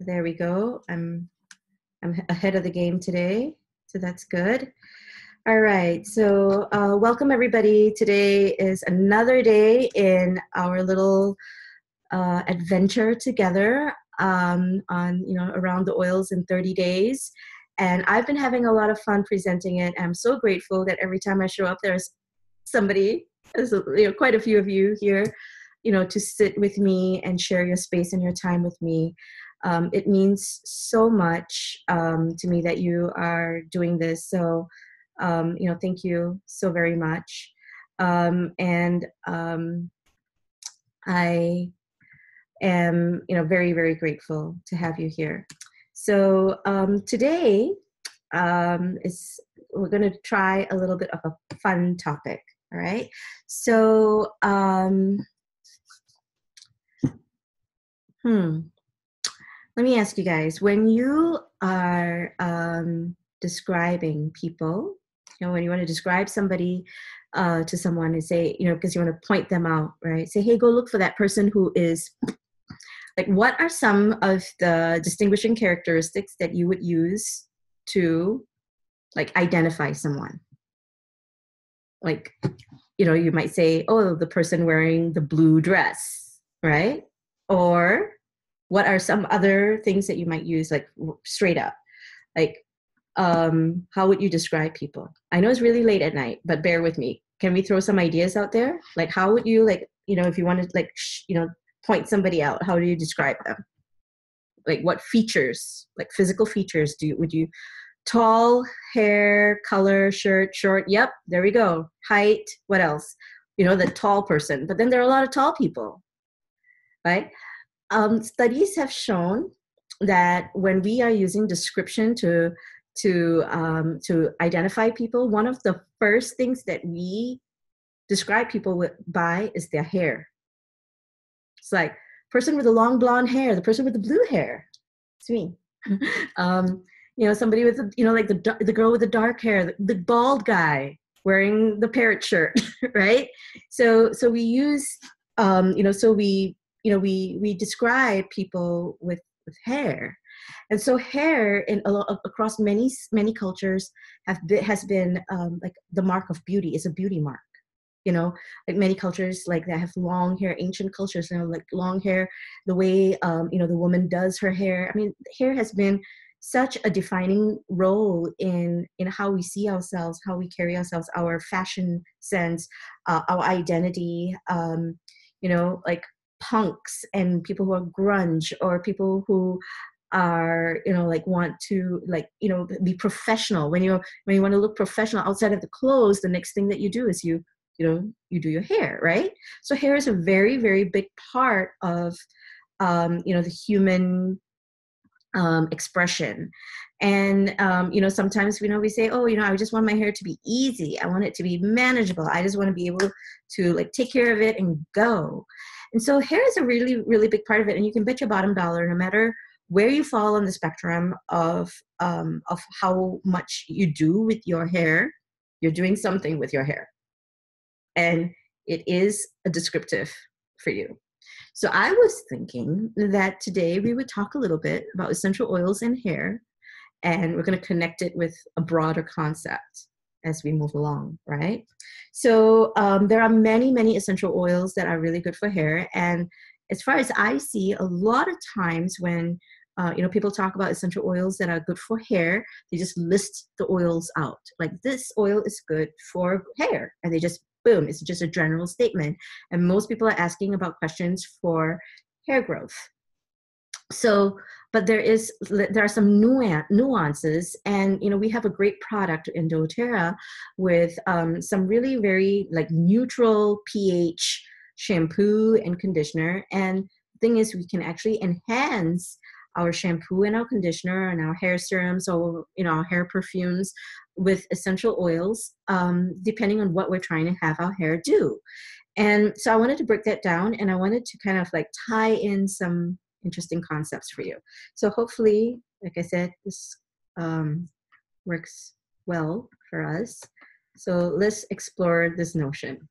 There we go. I'm I'm ahead of the game today, so that's good. All right, so uh, welcome everybody. Today is another day in our little uh, adventure together um, on you know around the oils in 30 days, and I've been having a lot of fun presenting it. I'm so grateful that every time I show up, there's somebody, there's you know quite a few of you here, you know, to sit with me and share your space and your time with me. Um, it means so much um, to me that you are doing this. So, um, you know, thank you so very much. Um, and um, I am, you know, very, very grateful to have you here. So um, today is we're going to try a little bit of a fun topic. All right. So, hmm let me ask you guys when you are um, describing people you know when you want to describe somebody uh, to someone and say you know because you want to point them out right? Say hey go look for that person who is like what are some of the distinguishing characteristics that you would use to like identify someone? Like you know you might say oh the person wearing the blue dress right? Or what are some other things that you might use like straight up? Like um how would you describe people? I know it's really late at night but bear with me. Can we throw some ideas out there? Like how would you like you know if you wanted like sh- you know point somebody out how do you describe them? Like what features like physical features do you would you tall hair color shirt short yep there we go. Height what else? You know the tall person but then there are a lot of tall people right um, studies have shown that when we are using description to to um, to identify people, one of the first things that we describe people with, by is their hair. It's like person with the long blonde hair, the person with the blue hair. It's me. um, you know, somebody with you know, like the the girl with the dark hair, the, the bald guy wearing the parrot shirt, right? So so we use um, you know, so we you know we we describe people with with hair. And so hair in across many many cultures have been, has been um, like the mark of beauty is a beauty mark. You know like many cultures like that have long hair ancient cultures you know like long hair the way um, you know the woman does her hair. I mean hair has been such a defining role in in how we see ourselves how we carry ourselves our fashion sense uh, our identity um, you know like punks and people who are grunge or people who are you know like want to like you know be professional. When you when you want to look professional outside of the clothes the next thing that you do is you you know you do your hair right? So hair is a very very big part of um, you know the human um, expression. And um, you know sometimes you know we say oh you know i just want my hair to be easy. I want it to be manageable. I just want to be able to like take care of it and go and so hair is a really, really big part of it. And you can bet your bottom dollar, no matter where you fall on the spectrum of um, of how much you do with your hair, you're doing something with your hair, and it is a descriptive for you. So I was thinking that today we would talk a little bit about essential oils and hair, and we're going to connect it with a broader concept as we move along, right? So um, there are many, many essential oils that are really good for hair. And as far as I see, a lot of times when uh, you know people talk about essential oils that are good for hair, they just list the oils out. Like this oil is good for hair, and they just boom, it's just a general statement. And most people are asking about questions for hair growth. So but there is there are some nuances and you know we have a great product in doterra with um, some really very like neutral ph shampoo and conditioner. And the thing is we can actually enhance our shampoo and our conditioner and our hair serums or you know our hair perfumes with essential oils um, depending on what we're trying to have our hair do. And so i wanted to break that down and i wanted to kind of like tie in some interesting concepts for you. So hopefully, like I said, this um, works well for us. So let's explore this notion.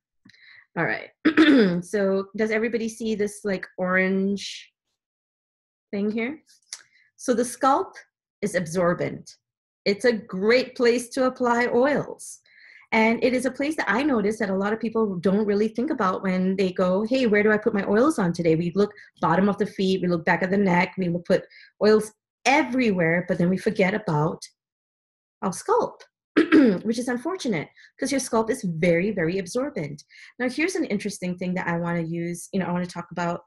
All right. so does everybody see this like orange thing here? So the scalp is absorbent. It's a great place to apply oils. And it is a place that I notice that a lot of people don't really think about when they go, hey, where do I put my oils on today? We look bottom of the feet, we look back of the neck, we will put oils everywhere, but then we forget about our scalp. which is unfortunate because your scalp is very, very absorbent. Now, here's an interesting thing that I want to use, you know, I want to talk about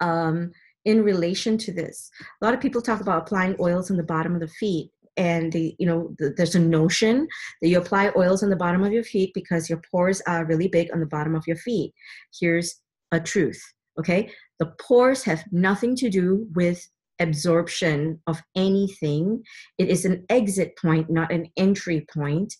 um, in relation to this. A lot of people talk about applying oils on the bottom of the feet. And the, you know, the, there's a notion that you apply oils on the bottom of your feet because your pores are really big on the bottom of your feet. Here's a truth, okay? The pores have nothing to do with absorption of anything. It is an exit point, not an entry point.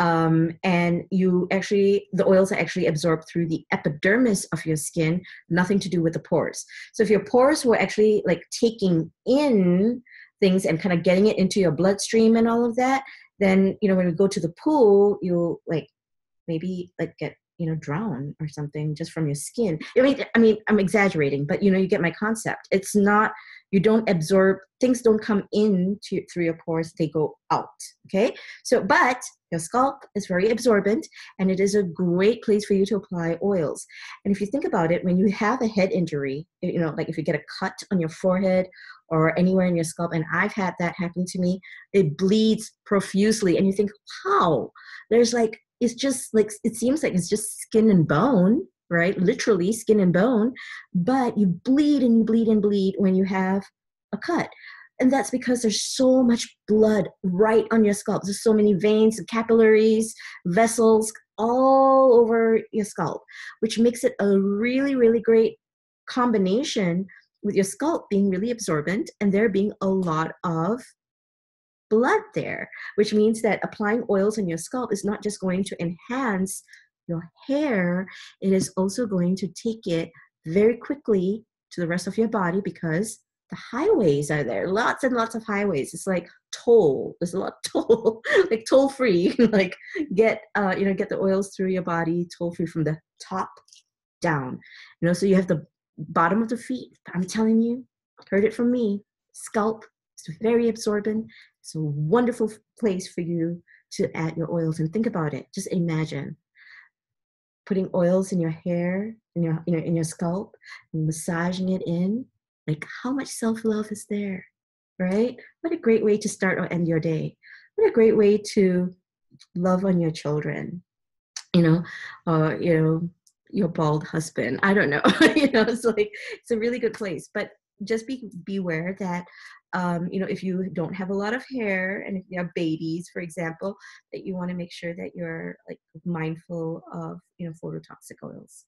Um, and you actually, the oils are actually absorbed through the epidermis of your skin, nothing to do with the pores. So if your pores were actually like taking in things and kind of getting it into your bloodstream and all of that, then you know when we go to the pool, you'll like maybe like get you know drown or something just from your skin. I mean i mean i'm exaggerating but you know you get my concept. It's not you don't absorb things don't come in to, through your pores they go out okay? So but your scalp is very absorbent and it is a great place for you to apply oils. And if you think about it when you have a head injury you know like if you get a cut on your forehead or anywhere in your scalp and i've had that happen to me it bleeds profusely and you think how? There's like it's just like it seems like it's just skin and bone right? Literally skin and bone but you bleed and you bleed and bleed when you have a cut and that's because there's so much blood right on your scalp. There's so many veins capillaries vessels all over your scalp which makes it a really really great combination with your scalp being really absorbent and there being a lot of blood there, which means that applying oils on your scalp is not just going to enhance your hair, it is also going to take it very quickly to the rest of your body because the highways are there lots and lots of highways. It's like toll there's a lot toll like toll free like get uh you know get the oils through your body toll free from the top down. You know so you have the bottom of the feet i'm telling you heard it from me scalp is very absorbent it's a wonderful place for you to add your oils and think about it. Just imagine putting oils in your hair, in your, in your, in your scalp, and massaging it in. Like how much self-love is there, right? What a great way to start or end your day. What a great way to love on your children, you know, or, you know, your bald husband. I don't know. you know, it's like it's a really good place. But just be beware that um, you know if you don't have a lot of hair and if you have babies for example that you want to make sure that you're like mindful of you know phototoxic oils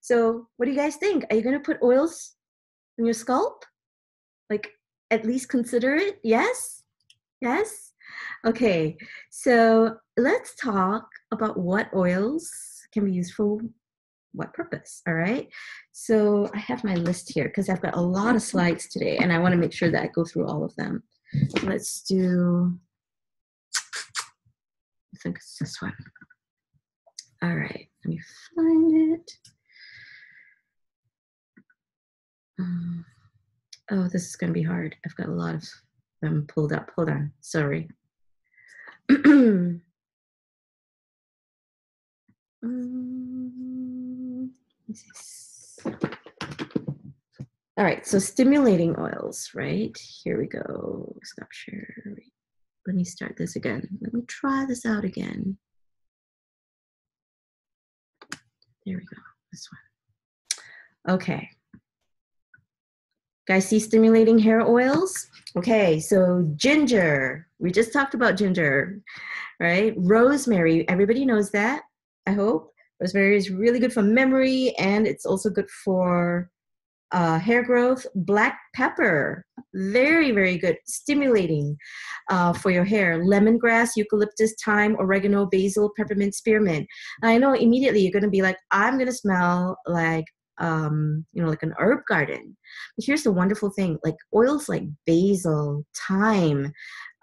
so what do you guys think are you going to put oils on your scalp like at least consider it yes yes okay so let's talk about what oils can be used for what purpose all right? So i have my list here because i've got a lot of slides today and i want to make sure that i go through all of them. Let's do i think it's this one. All right let me find it. Um, oh this is going to be hard. I've got a lot of them pulled up. Hold on sorry um, all right, so stimulating oils, right? Here we go. Share. Let me start this again. Let me try this out again. There we go, this one. Okay. Guys see stimulating hair oils? Okay, so ginger. We just talked about ginger, right? Rosemary, everybody knows that, I hope. Rosemary is really good for memory and it's also good for uh, hair growth. Black pepper, very, very good, stimulating uh, for your hair. Lemongrass, eucalyptus, thyme, oregano, basil, peppermint, spearmint. I know immediately you're going to be like, I'm going to smell like um, you know, like an herb garden. But here's the wonderful thing like oils like basil, thyme,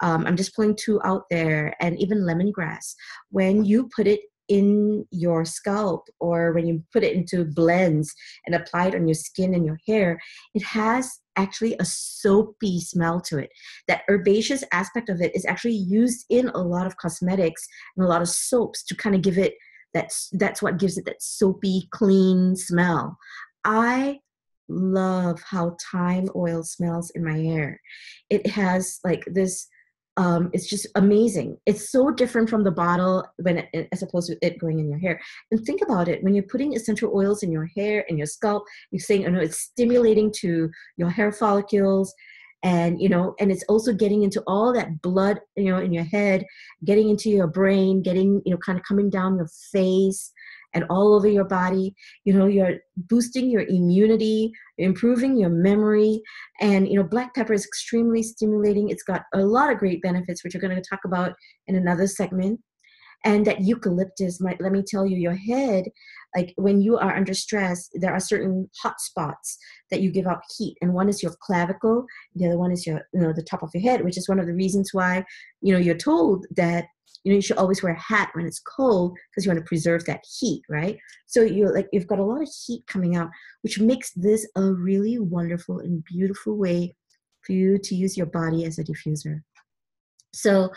um, I'm just pulling two out there, and even lemongrass. When you put it in your scalp or when you put it into blends and apply it on your skin and your hair, it has actually a soapy smell to it. That herbaceous aspect of it is actually used in a lot of cosmetics and a lot of soaps to kind of give it that's that's what gives it that soapy clean smell. I love how thyme oil smells in my hair. It has like this um, it's just amazing. It's so different from the bottle when it, as opposed to it going in your hair. And think about it: when you're putting essential oils in your hair and your scalp, you're saying, "Oh no, it's stimulating to your hair follicles." And you know, and it's also getting into all that blood, you know, in your head, getting into your brain, getting, you know, kind of coming down your face, and all over your body. You know, you're boosting your immunity, improving your memory. And, you know, black pepper is extremely stimulating. It's got a lot of great benefits, which we're going to talk about in another segment. And that eucalyptus might, let me tell you, your head, like when you are under stress, there are certain hot spots that you give out heat. And one is your clavicle, the other one is your, you know, the top of your head, which is one of the reasons why, you know, you're told that you know you should always wear a hat when it's cold because you want to preserve that heat right? So you're like you've got a lot of heat coming out which makes this a really wonderful and beautiful way for you to use your body as a diffuser. So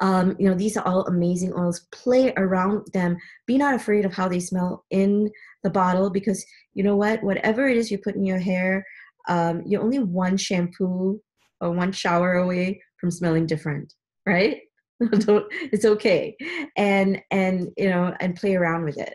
um, you know these are all amazing oils. Play around them. Be not afraid of how they smell in the bottle because you know what? Whatever it is you put in your hair um, you're only one shampoo or one shower away from smelling different right don't it's okay. And and you know and play around with it.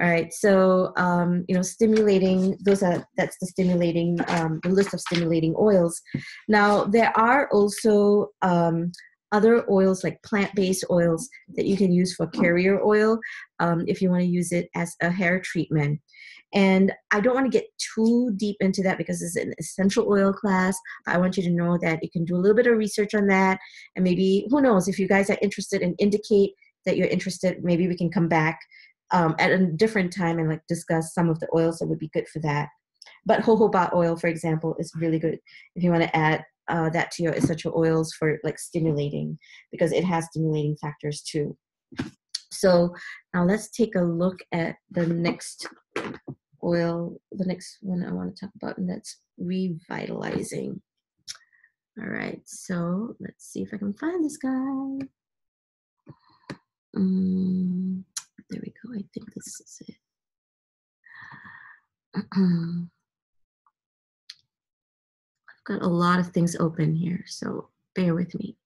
All right so um you know stimulating those are that's the stimulating um the list of stimulating oils. Now there are also um other oils like plant-based oils that you can use for carrier oil um, if you want to use it as a hair treatment and I don't want to get too deep into that because it's an essential oil class. I want you to know that you can do a little bit of research on that. And maybe, who knows, if you guys are interested and indicate that you're interested, maybe we can come back um, at a different time and like discuss some of the oils that would be good for that. But jojoba oil, for example, is really good if you want to add uh, that to your essential oils for like stimulating because it has stimulating factors too. So now let's take a look at the next oil, the next one I want to talk about, and that's revitalizing. All right, so let's see if I can find this guy. Um, there we go. I think this is it. I've got a lot of things open here, so bear with me.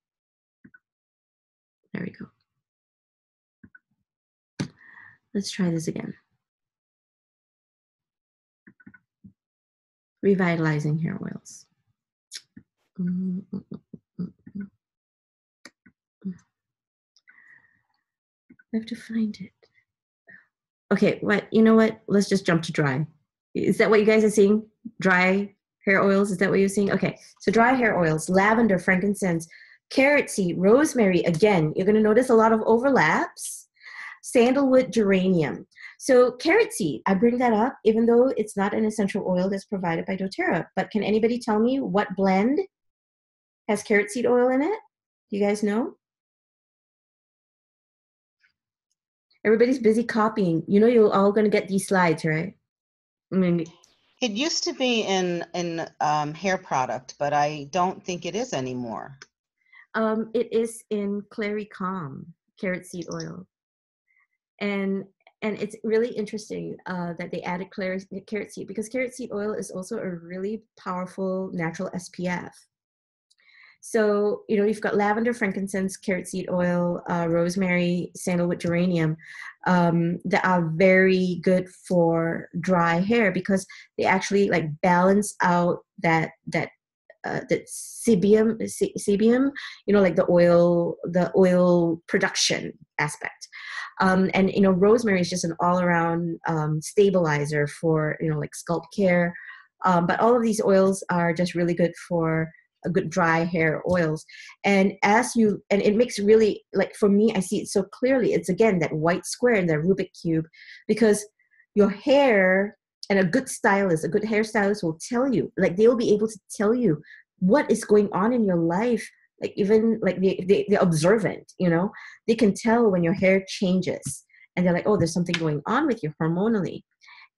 There we go. Let's try this again. Revitalizing hair oils. I have to find it. Okay, what you know what? Let's just jump to dry. Is that what you guys are seeing? Dry hair oils? Is that what you're seeing? Okay, so dry hair oils, lavender, frankincense, carrot seed, rosemary. Again, you're going to notice a lot of overlaps. Sandalwood, geranium. So carrot seed, I bring that up even though it's not an essential oil that's provided by doTERRA. But can anybody tell me what blend has carrot seed oil in it? Do you guys know? Everybody's busy copying. You know you're all going to get these slides, right? I mean, it used to be in in um, hair product, but I don't think it is anymore. Um, it is in Clary Calm carrot seed oil, and and it's really interesting uh, that they added carrot seed because carrot seed oil is also a really powerful natural SPF. So, you know, you've got lavender, frankincense, carrot seed oil, uh, rosemary, sandalwood, geranium um, that are very good for dry hair because they actually like balance out that that uh, that sebum, sebum, you know, like the oil, the oil production aspect. Um, and you know, rosemary is just an all-around um, stabilizer for you know like scalp care. Um, but all of these oils are just really good for a good dry hair oils. And as you and it makes really like for me, I see it so clearly. It's again that white square in the Rubik cube because your hair and a good stylist, a good hairstylist will tell you, like they'll be able to tell you what is going on in your life like even like they, they, they're observant you know they can tell when your hair changes and they're like, oh, there's something going on with you hormonally.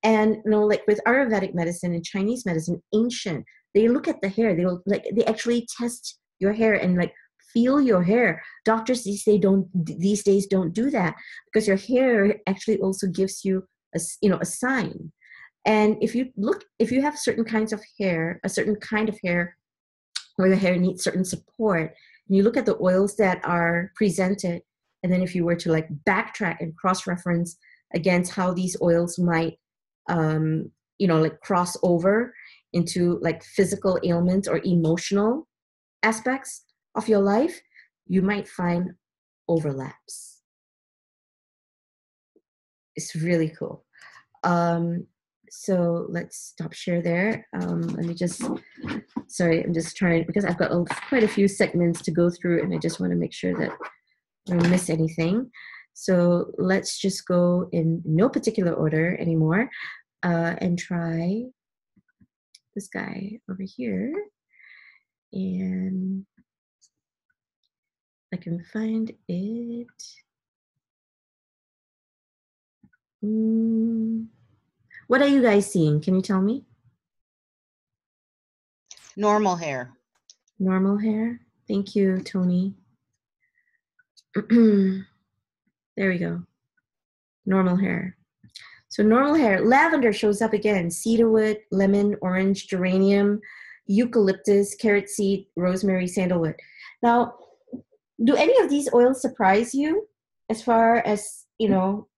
And you know, like with Ayurvedic medicine and Chinese medicine, ancient, they look at the hair. They will like they actually test your hair and like feel your hair. Doctors these days don't these days don't do that because your hair actually also gives you a you know a sign. And if you look, if you have certain kinds of hair, a certain kind of hair where the hair needs certain support, and you look at the oils that are presented, and then if you were to like backtrack and cross-reference against how these oils might, um, you know, like cross over into like physical ailments or emotional aspects of your life, you might find overlaps. It's really cool. Um, so let's stop share there. Um, let me just, sorry, I'm just trying, because I've got a, quite a few segments to go through and I just want to make sure that I don't miss anything. So let's just go in no particular order anymore uh, and try this guy over here. And I can find it. Mm. What are you guys seeing? Can you tell me? Normal hair. Normal hair. Thank you, Tony. there we go. Normal hair. So normal hair. Lavender shows up again. Cedarwood, lemon, orange, geranium, eucalyptus, carrot seed, rosemary, sandalwood. Now, do any of these oils surprise you as far as, you know,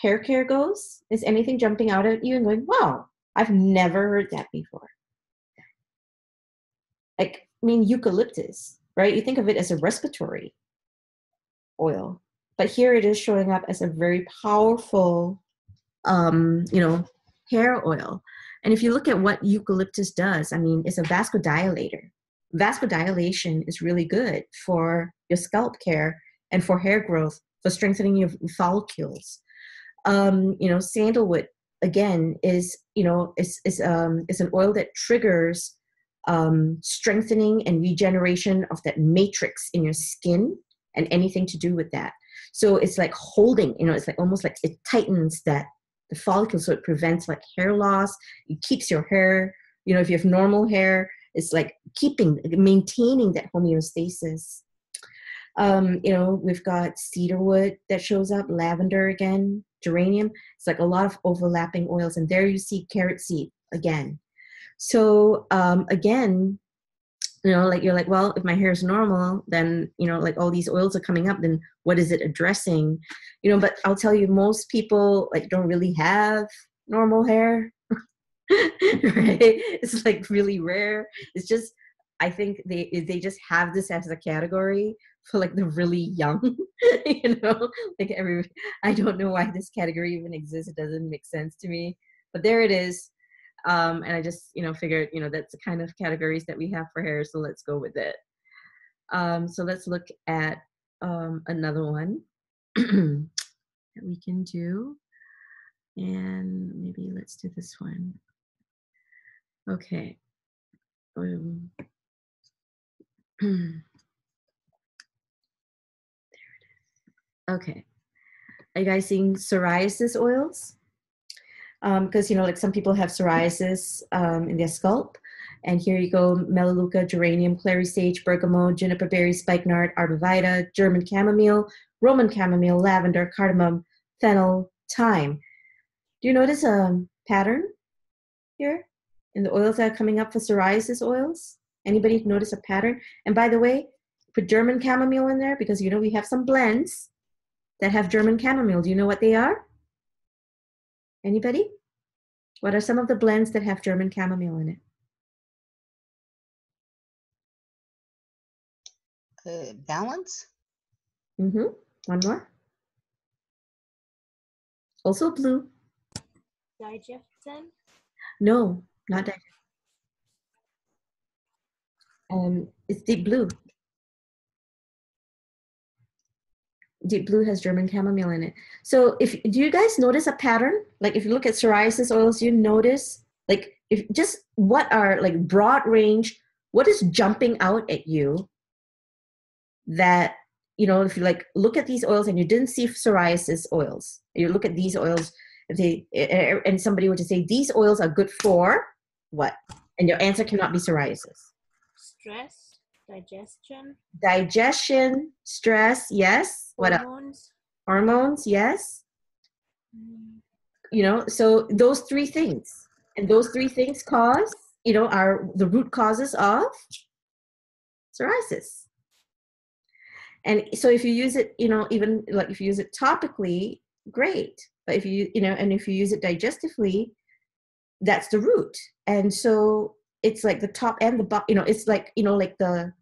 hair care goes? Is anything jumping out at you and going, wow, I've never heard that before? Like, I mean, eucalyptus, right? You think of it as a respiratory oil, but here it is showing up as a very powerful, um, you know, hair oil. And if you look at what eucalyptus does, I mean, it's a vasodilator. Vasodilation is really good for your scalp care and for hair growth, for strengthening your follicles um, you know, sandalwood again is you know is is um is an oil that triggers um, strengthening and regeneration of that matrix in your skin and anything to do with that. So it's like holding, you know, it's like almost like it tightens that the follicle so it prevents like hair loss. It keeps your hair, you know, if you have normal hair, it's like keeping, maintaining that homeostasis. Um, you know, we've got cedarwood that shows up, lavender again, geranium. It's like a lot of overlapping oils. And there you see carrot seed again. So um, again, you know, like you're like, well, if my hair is normal, then, you know, like all these oils are coming up, then what is it addressing? You know, but I'll tell you, most people like don't really have normal hair. right? It's like really rare. It's just I think they they just have this as a category for like the really young, you know, like every. I don't know why this category even exists. It doesn't make sense to me, but there it is. Um, and I just you know figured you know that's the kind of categories that we have for hair, so let's go with it. Um, so let's look at um, another one that we can do, and maybe let's do this one. Okay. Um, there it is. Okay. Are you guys seeing psoriasis oils? Because, um, you know, like some people have psoriasis um, in their scalp. And here you go, melaleuca, geranium, clary sage, bergamot, juniper berry, spikenard, arborvitae, German chamomile, Roman chamomile, lavender, cardamom, fennel, thyme. Do you notice a pattern here in the oils that are coming up for psoriasis oils? Anybody notice a pattern? And by the way, put German chamomile in there because you know we have some blends that have German chamomile. Do you know what they are? Anybody? What are some of the blends that have German chamomile in it? Uh, balance. Mm-hmm. One more. Also blue. DigestZen? No, not DigestZen. Um, it's deep blue. Deep blue has German chamomile in it. So if do you guys notice a pattern? Like if you look at psoriasis oils, you notice like if just what are like broad range, what is jumping out at you that you know, if you like look at these oils and you didn't see psoriasis oils, you look at these oils, they eh, eh, and somebody were to say these oils are good for what, and your answer cannot be psoriasis. Stress, digestion. Digestion, stress, yes. What else? Hormones. Hormones, yes. Mm, You know, so those three things, and those three things cause, you know, are the root causes of psoriasis. And so if you use it, you know, even like if you use it topically, great. But if you, you know, and if you use it digestively, that's the root. And so it's like the top and the bottom, you know, it's like, you know, like the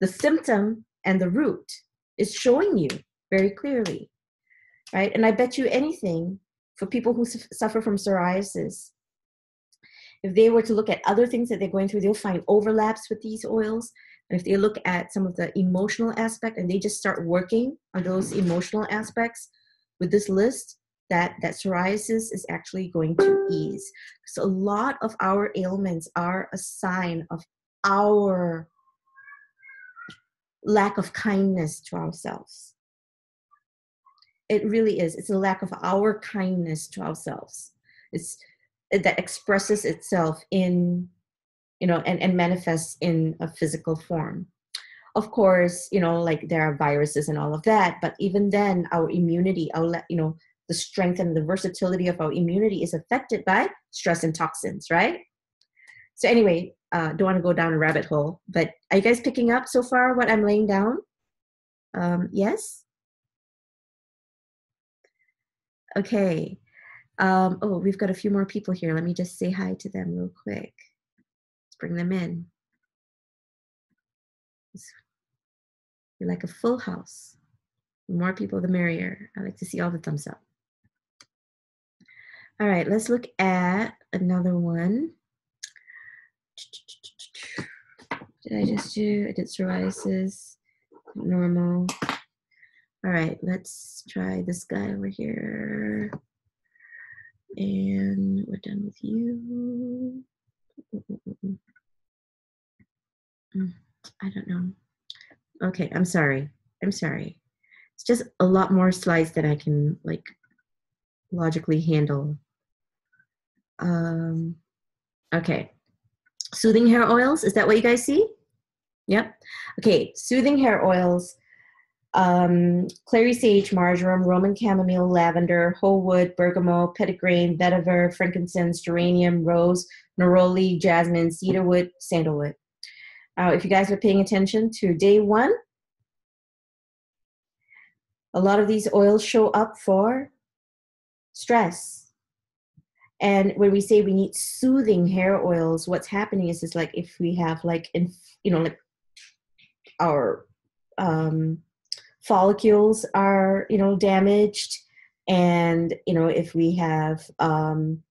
the symptom and the root is showing you very clearly. Right. And I bet you anything for people who su- suffer from psoriasis, if they were to look at other things that they're going through, they'll find overlaps with these oils. And if they look at some of the emotional aspect and they just start working on those emotional aspects with this list, that that psoriasis is actually going to ease. So a lot of our ailments are a sign of our lack of kindness to ourselves. It really is. It's a lack of our kindness to ourselves. It's it- that expresses itself in you know and, and manifests in a physical form of course you know like there are viruses and all of that but even then our immunity our you know the strength and the versatility of our immunity is affected by stress and toxins right so anyway uh, don't want to go down a rabbit hole but are you guys picking up so far what i'm laying down? Um, yes? Okay um, oh we've got a few more people here. Let me just say hi to them real quick. Let's bring them in. You're like a full house. The more people the merrier. I like to see all the thumbs up. All right let's look at another one did i just do i did psoriasis normal. All right let's try this guy over here. And we're done with you. Mm, i don't know. Okay i'm sorry. I'm sorry. It's just a lot more slides that i can like logically handle. Um okay. Soothing hair oils? Is that what you guys see yep okay soothing hair oils um, clary sage, marjoram, Roman chamomile, lavender, Ho Wood, bergamot, petitgrain, vetiver, frankincense, geranium, rose, neroli, jasmine, cedarwood, sandalwood. Now, if you guys are paying attention to day one, a lot of these oils show up for stress. And when we say we need soothing hair oils, what's happening is, is like if we have like, in, you know, like our um, follicles are, you know, damaged, and you know if we have, um,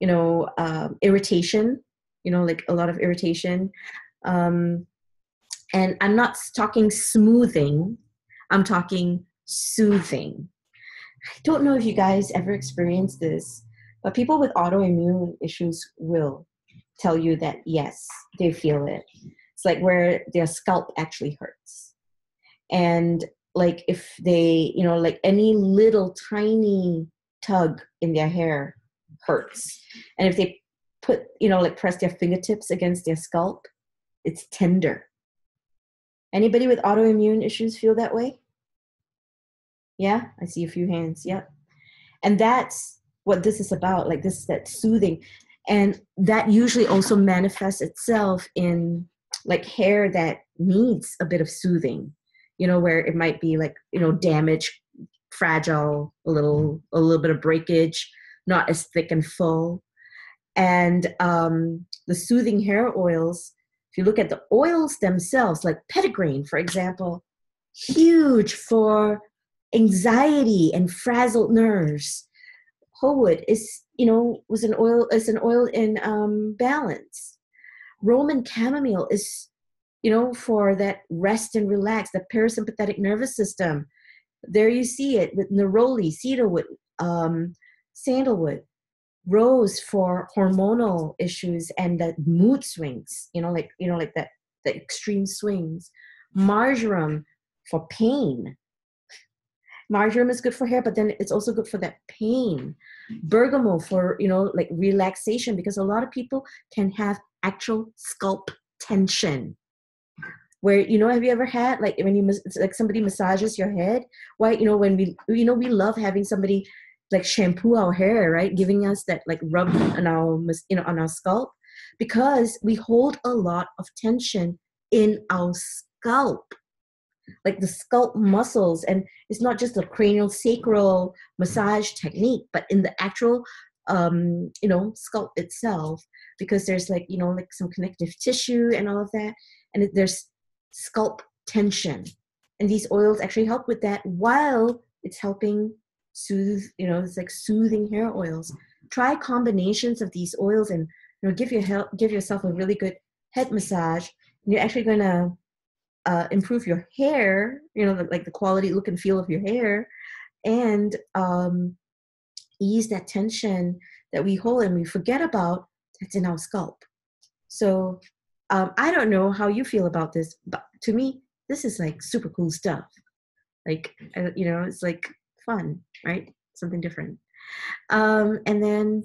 you know, um, irritation, you know, like a lot of irritation. Um, and I'm not talking smoothing. I'm talking soothing. I don't know if you guys ever experienced this, but people with autoimmune issues will tell you that yes, they feel it. It's like where their scalp actually hurts. And like if they, you know, like any little tiny tug in their hair hurts. And if they put, you know, like press their fingertips against their scalp, it's tender. Anybody with autoimmune issues feel that way? Yeah, I see a few hands. Yep. And that's what this is about. Like this, that soothing. And that usually also manifests itself in like hair that needs a bit of soothing, you know, where it might be like, you know, damaged, fragile, a little, a little bit of breakage, not as thick and full. And um, the soothing hair oils, if you look at the oils themselves, like petitgrain, for example, huge for anxiety and frazzled nerves. Ho Wood is, you know, was an oil is an oil in um, balance. Roman chamomile is, you know, for that rest and relax, the parasympathetic nervous system. There you see it with neroli, cedarwood, um, sandalwood, rose for hormonal issues and the mood swings. You know, like you know, like that the extreme swings. Marjoram for pain. Marjoram is good for hair, but then it's also good for that pain. Bergamot for you know like relaxation because a lot of people can have actual scalp tension. Where you know, have you ever had like when you like somebody massages your head? Why you know when we you know we love having somebody like shampoo our hair, right? Giving us that like rub on our you know on our scalp because we hold a lot of tension in our scalp like the scalp muscles and it's not just a cranial sacral massage technique but in the actual um you know scalp itself because there's like you know like some connective tissue and all of that and it, there's scalp tension. And these oils actually help with that while it's helping soothe you know it's like soothing hair oils. Try combinations of these oils and you know give your help give yourself a really good head massage and you're actually going to uh, improve your hair you know like the quality look and feel of your hair. And um, ease that tension that we hold and we forget about that's in our scalp. So um, i don't know how you feel about this but to me this is like super cool stuff. Like uh, you know it's like fun right? Something different. Um, and then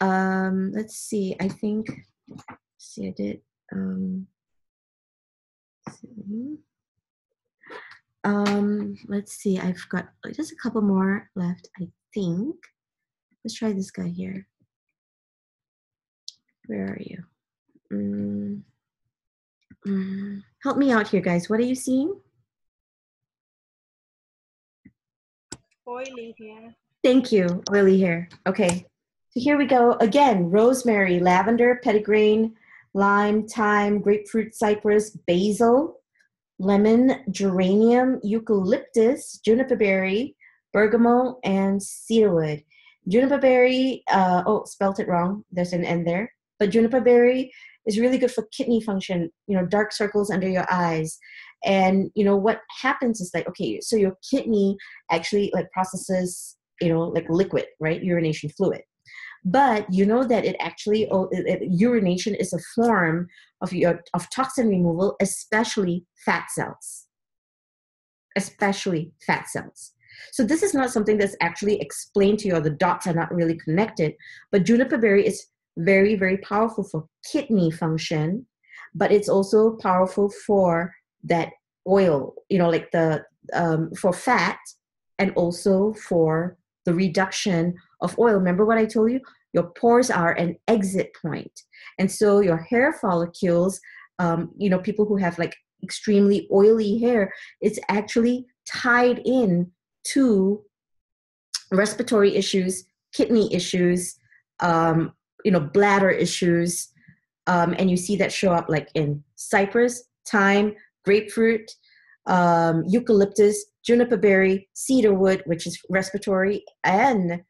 um, let's see i think see i did um. Um, let's see, I've got just a couple more left, I think. Let's try this guy here. Where are you? Mm, mm, help me out here, guys. What are you seeing? Oily hair. Thank you, oily hair. Okay, so here we go. Again, rosemary, lavender, petitgrain, lime, thyme, grapefruit, cypress, basil, lemon, geranium, eucalyptus, juniper berry, bergamot, and cedarwood. Juniper berry, uh, oh, spelt it wrong. There's an N there. But juniper berry is really good for kidney function, you know, dark circles under your eyes. And, you know, what happens is like, okay, so your kidney actually like processes, you know, like liquid, right? Urination fluid but you know that it actually oh, it, it, urination is a form of your of toxin removal especially fat cells especially fat cells so this is not something that's actually explained to you or the dots are not really connected but juniper berry is very very powerful for kidney function but it's also powerful for that oil you know like the um, for fat and also for the reduction of oil. Remember what I told you? Your pores are an exit. And so your hair follicles, um, you know, people who have like extremely oily hair, it's actually tied in to respiratory issues, kidney issues, um, you know, bladder issues. Um, and you see that show up like in cypress, thyme, grapefruit, um, eucalyptus, juniper berry, cedarwood, which is respiratory and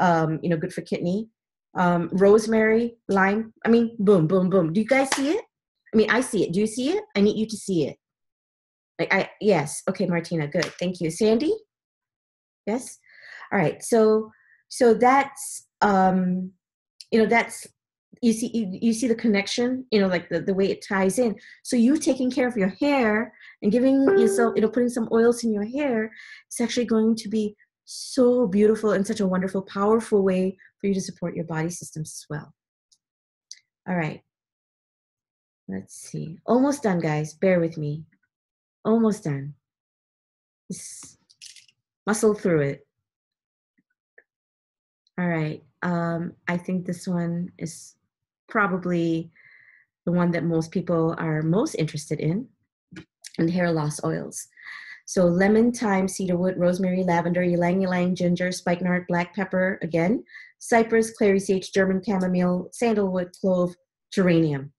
um, you know good for kidney, um, rosemary, lime. I mean, boom, boom, boom. Do you guys see it? I mean, I see it. Do you see it? I need you to see it. Like I yes. Okay, Martina. Good. Thank you, Sandy. Yes. All right. So so that's um, you know that's you see you, you see the connection you know like the, the way it ties in. So you taking care of your hair and giving yourself you know putting some oils in your hair it's actually going to be so beautiful and such a wonderful powerful way for you to support your body systems as well. All right. Let's see. Almost done guys. Bear with me. Almost done. Just muscle through it all right um, I think this one is probably the one that most people are most interested in, and hair loss oils. So lemon, thyme, cedarwood, rosemary, lavender, ylang ylang, ginger, spikenard, black pepper, again, cypress, clary sage, German chamomile, sandalwood, clove, geranium.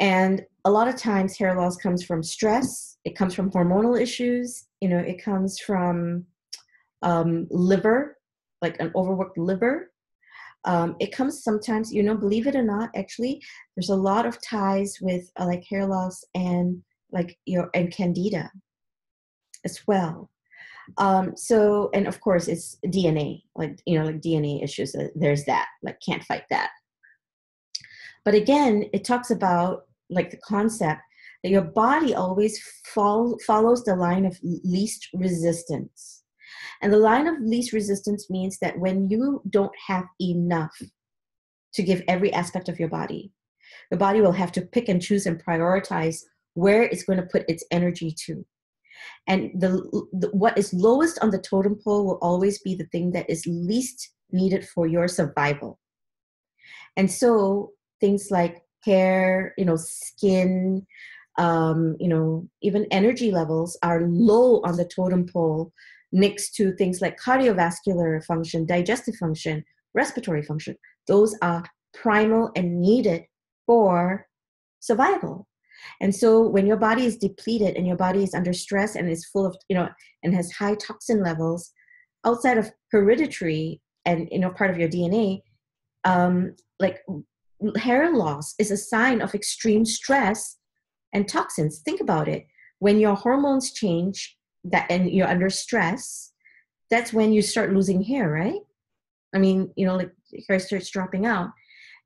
And a lot of times hair loss comes from stress, it comes from hormonal issues, you know, it comes from um, liver, like an overworked liver, um, it comes sometimes, you know, believe it or not, actually, there's a lot of ties with uh, like hair loss and like your and candida as well. Um, so, and of course, it's DNA, like you know, like DNA issues. Uh, there's that, like can't fight that. But again, it talks about like the concept that your body always fol- follows the line of least resistance. And the line of least resistance means that when you don't have enough to give every aspect of your body, your body will have to pick and choose and prioritize where it's going to put its energy to. And the, the what is lowest on the totem pole will always be the thing that is least needed for your survival. And so things like hair, you know, skin, um, you know, even energy levels are low on the totem pole next to things like cardiovascular function, digestive function, respiratory function. Those are primal and needed for survival. And so when your body is depleted and your body is under stress and is full of, you know, and has high toxin levels outside of hereditary and, you know, part of your DNA, um, like hair loss is a sign of extreme stress and toxins. Think about it. When your hormones change that and you're under stress, that's when you start losing hair, right? I mean, you know, like hair starts dropping out.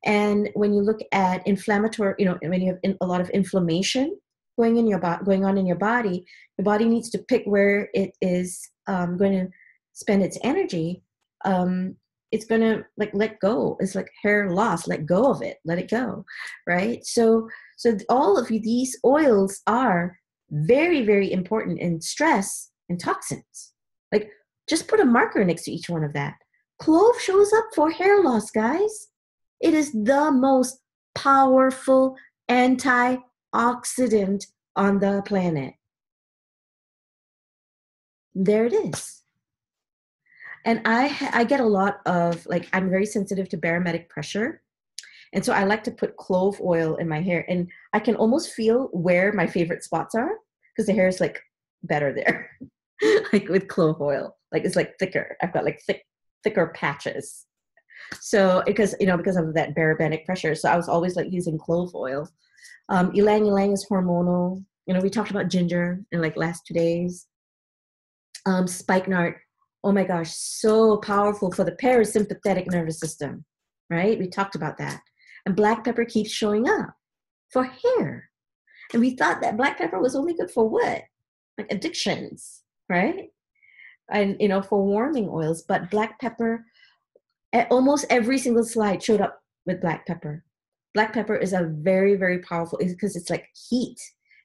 And when you look at inflammatory, you know, when you have in, a lot of inflammation going in your body, going on in your body, the body needs to pick where it is um, going to spend its energy. Um, it's going to like let go. It's like hair loss. Let go of it. Let it go, right? So, so all of these oils are very, very important in stress and toxins. Like, just put a marker next to each one of that. Clove shows up for hair loss, guys. It is the most powerful antioxidant on the planet. There it is. And I I get a lot of like I'm very sensitive to barometric pressure. And so I like to put clove oil in my hair and I can almost feel where my favorite spots are because the hair is like better there. like with clove oil. Like it's like thicker. I've got like thick thicker patches so because you know because of that barometric pressure, so I was always like using clove oil. Um, ylang ylang is hormonal. You know, we talked about ginger in like last two days. Um, spikenard, oh my gosh, so powerful for the parasympathetic nervous system, right? We talked about that. And black pepper keeps showing up for hair. And we thought that black pepper was only good for what? Like addictions, right? And you know, for warming oils, but black pepper almost every single slide showed up with black pepper. Black pepper is a very, very powerful because it's like heat.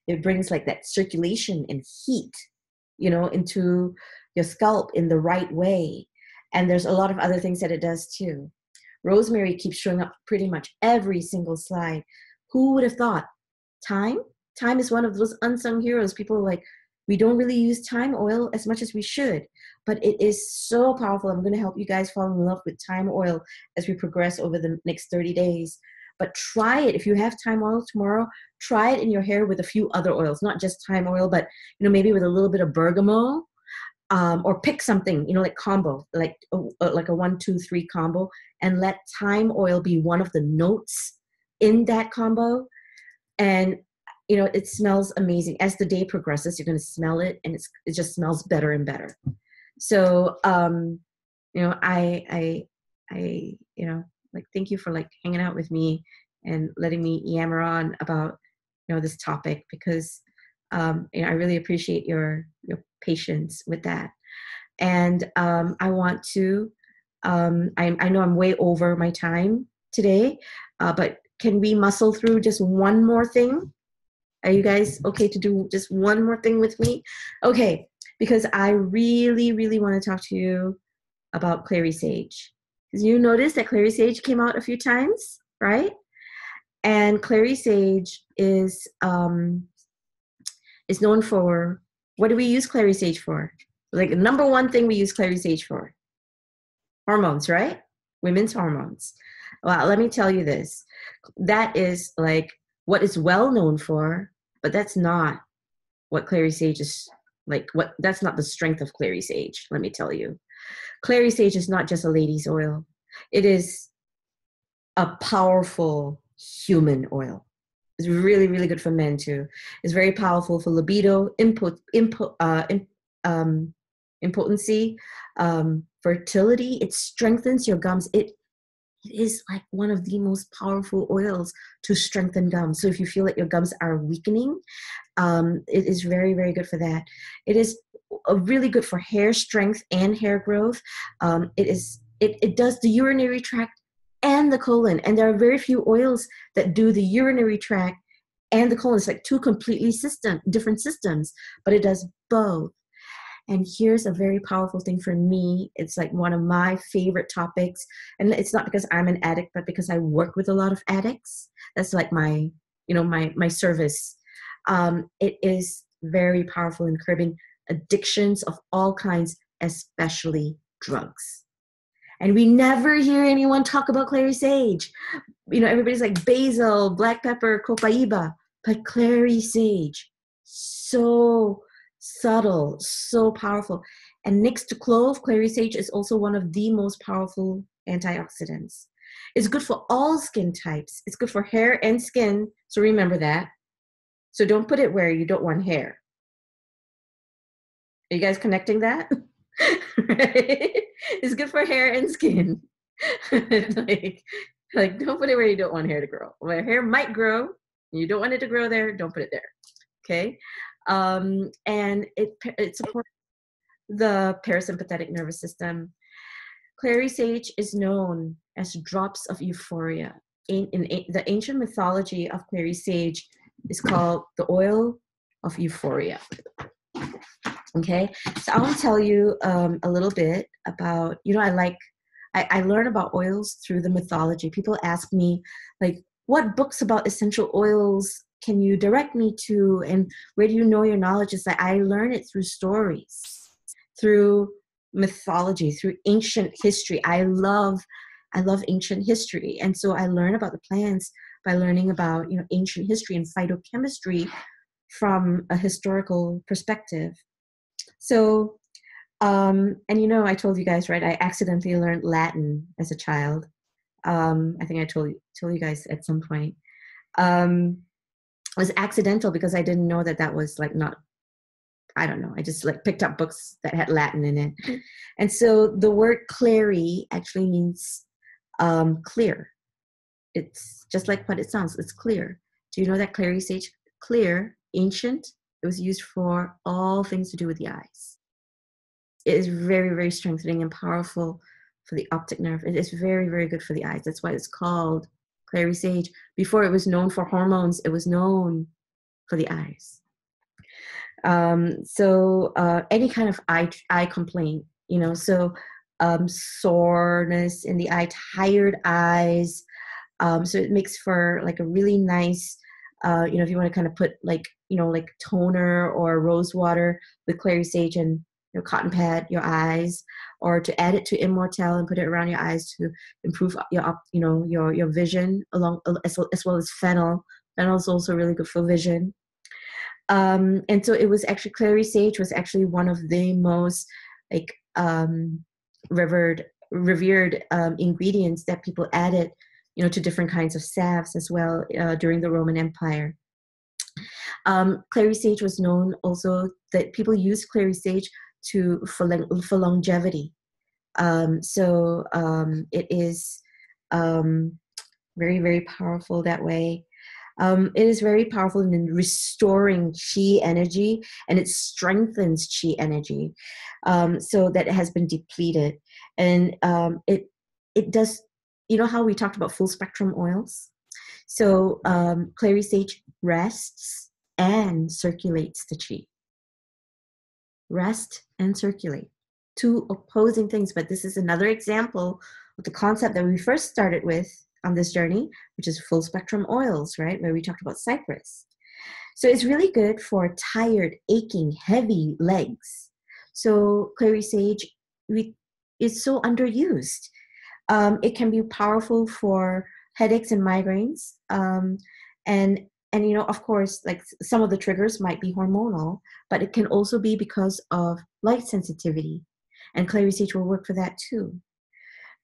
It brings like that circulation and heat, you know, into your scalp in the right way. And there's a lot of other things that it does too. Rosemary keeps showing up pretty much every single slide. Who would have thought? Thyme? Thyme is one of those unsung heroes. People like, we don't really use thyme oil as much as we should, but it is so powerful. I'm going to help you guys fall in love with thyme oil as we progress over the next 30 days. But try it if you have thyme oil tomorrow. Try it in your hair with a few other oils, not just thyme oil, but you know maybe with a little bit of bergamot, um, or pick something you know like combo, like uh, like a one, two, three combo, and let thyme oil be one of the notes in that combo. And you know it smells amazing as the day progresses you're going to smell it and it's, it just smells better and better so um you know i i i you know like thank you for like hanging out with me and letting me yammer on about you know this topic because um you know i really appreciate your your patience with that and um i want to um i, I know i'm way over my time today uh, but can we muscle through just one more thing are you guys okay to do just one more thing with me? Okay, because I really, really want to talk to you about Clary Sage. Because you noticed that Clary Sage came out a few times, right? And Clary Sage is um, is known for what do we use Clary Sage for? Like number one thing we use Clary Sage for hormones, right? Women's hormones. Well, let me tell you this. That is like what is well known for, but that's not what Clary Sage is like what that's not the strength of Clary Sage, let me tell you. Clary Sage is not just a lady's oil. It is a powerful human oil. It's really, really good for men too. It's very powerful for libido, input, input, uh, um, impotency, um, fertility. It strengthens your gums. It it is like one of the most powerful oils to strengthen gums. So if you feel that your gums are weakening, um, it is very, very good for that. It is really good for hair strength and hair growth. Um, it is it, it does the urinary tract and the colon, and there are very few oils that do the urinary tract and the colon. It's like two completely system different systems, but it does both. And here's a very powerful thing for me. It's like one of my favorite topics. And it's not because I'm an addict, but because I work with a lot of addicts. That's like my, you know, my my service. Um, it is very powerful in curbing addictions of all kinds, especially drugs. And we never hear anyone talk about clary sage. You know, everybody's like basil, black pepper, copaiba, but clary sage, so subtle, so powerful. And next to clove, clary sage is also one of the most powerful antioxidants. It's good for all skin types. It's good for hair and skin. So remember that. So don't put it where you don't want hair. Are you guys connecting that? It's good for hair and skin. like, like don't put it where you don't want hair to grow. Where hair might grow, you don't want it to grow there, don't put it there. Okay um, and it, it supports the parasympathetic nervous system. Clary sage is known as drops of euphoria. In, in, in, the ancient mythology of clary sage is called the oil of euphoria. Okay, so I want to tell you um, a little bit about, you know, I like, I, I learn about oils through the mythology. People ask me, like, what books about essential oils can you direct me to? And where do you know your knowledge is that? I learn it through stories through mythology through ancient history. I love i love ancient history. And so i learn about the plants by learning about you know ancient history and phytochemistry from a historical perspective so um and you know i told you guys right i accidentally learned latin as a child um i think i told you told you guys at some point um was accidental because I didn't know that that was like not I don't know. I just like picked up books that had Latin in it. Mm. And so the word clary actually means um, clear. It's just like what it sounds. It's clear. Do you know that clary sage clear, ancient? It was used for all things to do with the eyes. It is very, very strengthening and powerful for the optic nerve. It is very, very good for the eyes. That's why it's called clary sage. Before it was known for hormones, it was known for the eyes. Um, so uh, any kind of eye eye complaint, you know, so um, soreness in the eye, tired eyes. Um, so it makes for like a really nice, uh, you know, if you want to kind of put like you know like toner or rose water with clary sage and your cotton pad your eyes or to add it to Immortelle and put it around your eyes to improve your you know your your vision along as well, as well as fennel. Fennel is also really good for vision. Um, and so it was actually clary sage was actually one of the most like um, revered revered um, ingredients that people added you know to different kinds of salves as well uh, during the roman empire um, clary sage was known also that people use clary sage to for, for longevity. Um, so um, it is um, very very powerful that way. Um, it is very powerful in restoring chi energy and it strengthens chi energy um, so that it has been depleted and it it does you know how we talked about full spectrum oils so um, clary sage rests and circulates the chi rest and circulate. Two opposing things, but this is another example of the concept that we first started with on this journey, which is full spectrum oils, right? Where we talked about cypress. So it's really good for tired, aching, heavy legs. So clary sage we, is so underused. Um, it can be powerful for headaches and migraines. Um, and and you know of course like some of the triggers might be hormonal but it can also be because of light sensitivity and clary sage will work for that too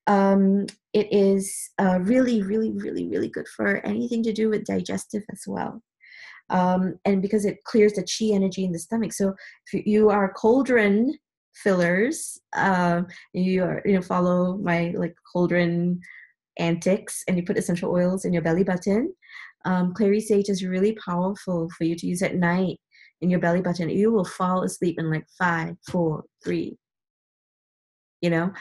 um, it is uh, really really really really good for anything to do with digestive as well um, and because it clears the chi energy in the stomach so if you are cauldron fillers um, you are you know follow my like cauldron antics and you put essential oils in your belly button, um, clary sage is really powerful for you to use at night in your belly button. You will fall asleep in like five, four, three, you know,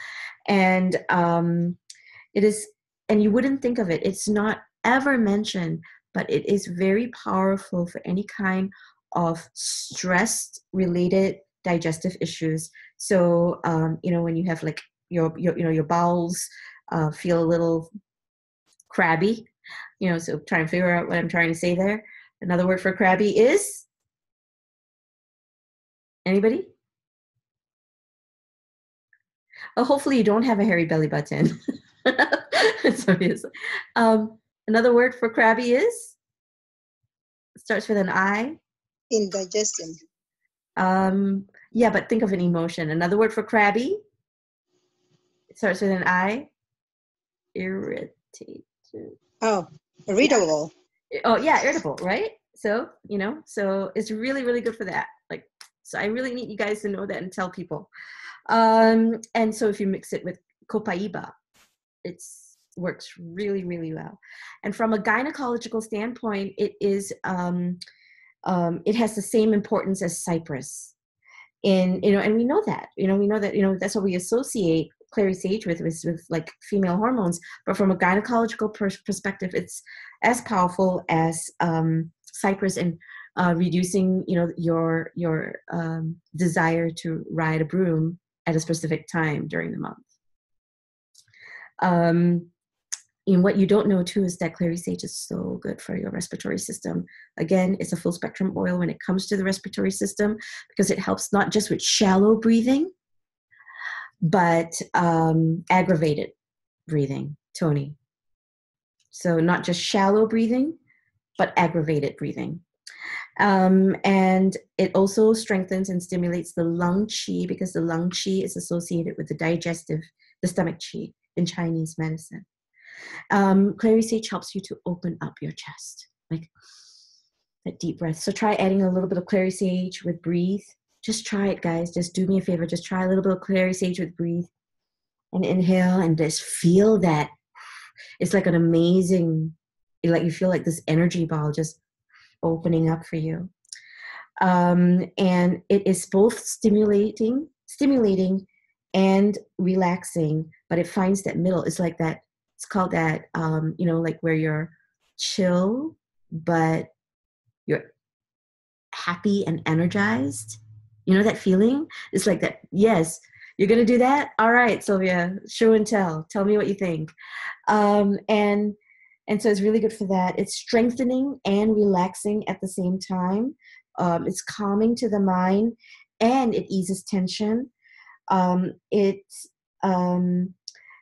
and um, it is, and you wouldn't think of it. It's not ever mentioned, but it is very powerful for any kind of stress related digestive issues. So, um, you know, when you have like your, your you know, your bowels uh, feel a little crabby, you know, so try and figure out what I'm trying to say there. Another word for crabby is anybody? Oh, hopefully you don't have a hairy belly button. so yes. Um, another word for crabby is starts with an I. Indigestion. Um, yeah, but think of an emotion. Another word for crabby it starts with an I. Irritated. Oh, irritable. Oh yeah, irritable, right? So you know, so it's really really good for that. Like, so I really need you guys to know that and tell people. Um, and so if you mix it with copaiba, it's works really really well. And from a gynecological standpoint, it is um, um, it has the same importance as cypress. In you know, and we know that you know we know that you know that's what we associate clary sage with, with with like female hormones. But from a gynecological pers- perspective, it's as powerful as um, cypress in uh, reducing you know your your um, desire to ride a broom at a specific time during the month. Um, and what you don't know too is that clary sage is so good for your respiratory system. Again, it's a full spectrum oil when it comes to the respiratory system because it helps not just with shallow breathing, but um, aggravated breathing, Tony. So not just shallow breathing, but aggravated breathing. Um, and it also strengthens and stimulates the lung qi because the lung qi is associated with the digestive, the stomach qi in Chinese medicine. Um, clary sage helps you to open up your chest, like that deep breath. So try adding a little bit of clary sage with breathe. Just try it, guys. Just do me a favor. Just try a little bit of clary sage with breathe, and inhale, and just feel that. It's like an amazing, like you feel like this energy ball just opening up for you. Um, and it is both stimulating, stimulating, and relaxing. But it finds that middle. It's like that it's called that um, you know like where you're chill but you're happy and energized you know that feeling? It's like that yes you're gonna do that? All right sylvia show and tell. Tell me what you think. Um, and and so it's really good for that. It's strengthening and relaxing at the same time. Um, it's calming to the mind and it eases tension. Um, it um,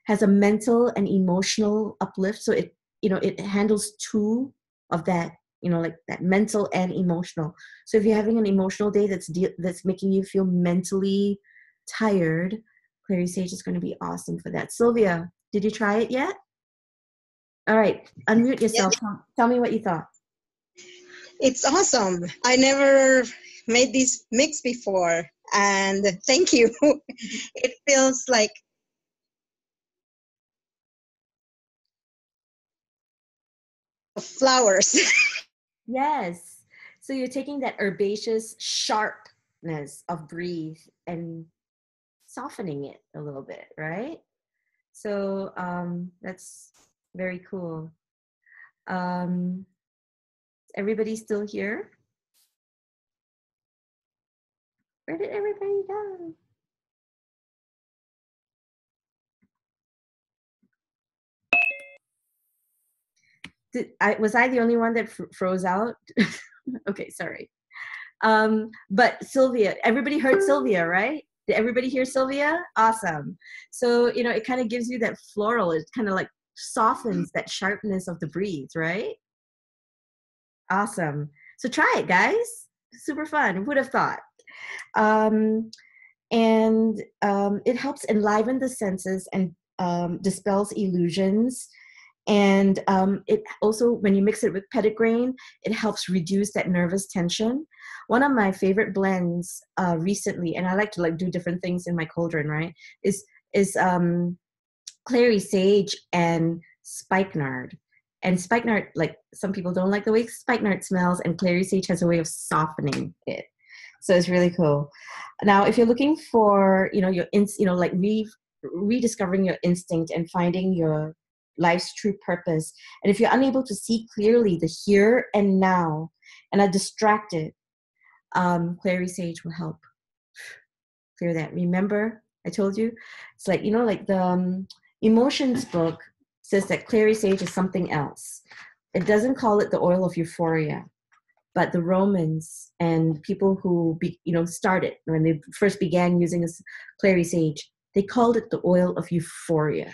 has a mental and emotional uplift. So it you know it handles two of that you know like that mental and emotional so if you're having an emotional day that's de- that's making you feel mentally tired clary sage is going to be awesome for that sylvia did you try it yet all right unmute yourself tell, tell me what you thought It's awesome. I never made this mix before, and thank you. it feels like flowers. Yes. So you're taking that herbaceous sharpness of breathe and softening it a little bit, right? So um, that's very cool. Um, everybody still here? Where did everybody go? Did I was I the only one that fr- froze out? okay, sorry. Um, but Sylvia, everybody heard Sylvia, right? Did everybody hear Sylvia? Awesome. So you know, it kind of gives you that floral. It kind of like softens that sharpness of the breeze, right? Awesome. So try it, guys. Super fun. Would have thought? Um, and um, it helps enliven the senses and um, dispels illusions. And um, it also, when you mix it with petitgrain, it helps reduce that nervous tension. One of my favorite blends uh, recently, and I like to like do different things in my cauldron, right? Is is um, clary sage and spikenard. And spikenard, like some people don't like the way spikenard smells, and clary sage has a way of softening it. So it's really cool. Now, if you're looking for, you know, your ins, you know, like re- rediscovering your instinct and finding your life's true purpose, and if you're unable to see clearly the here and now, and are distracted, um, clary sage will help clear that. Remember, I told you, it's like you know, like the um, emotions book says that clary sage is something else. It doesn't call it the oil of euphoria but the Romans and people who be, you know started when they first began using this clary sage, they called it the oil of euphoria.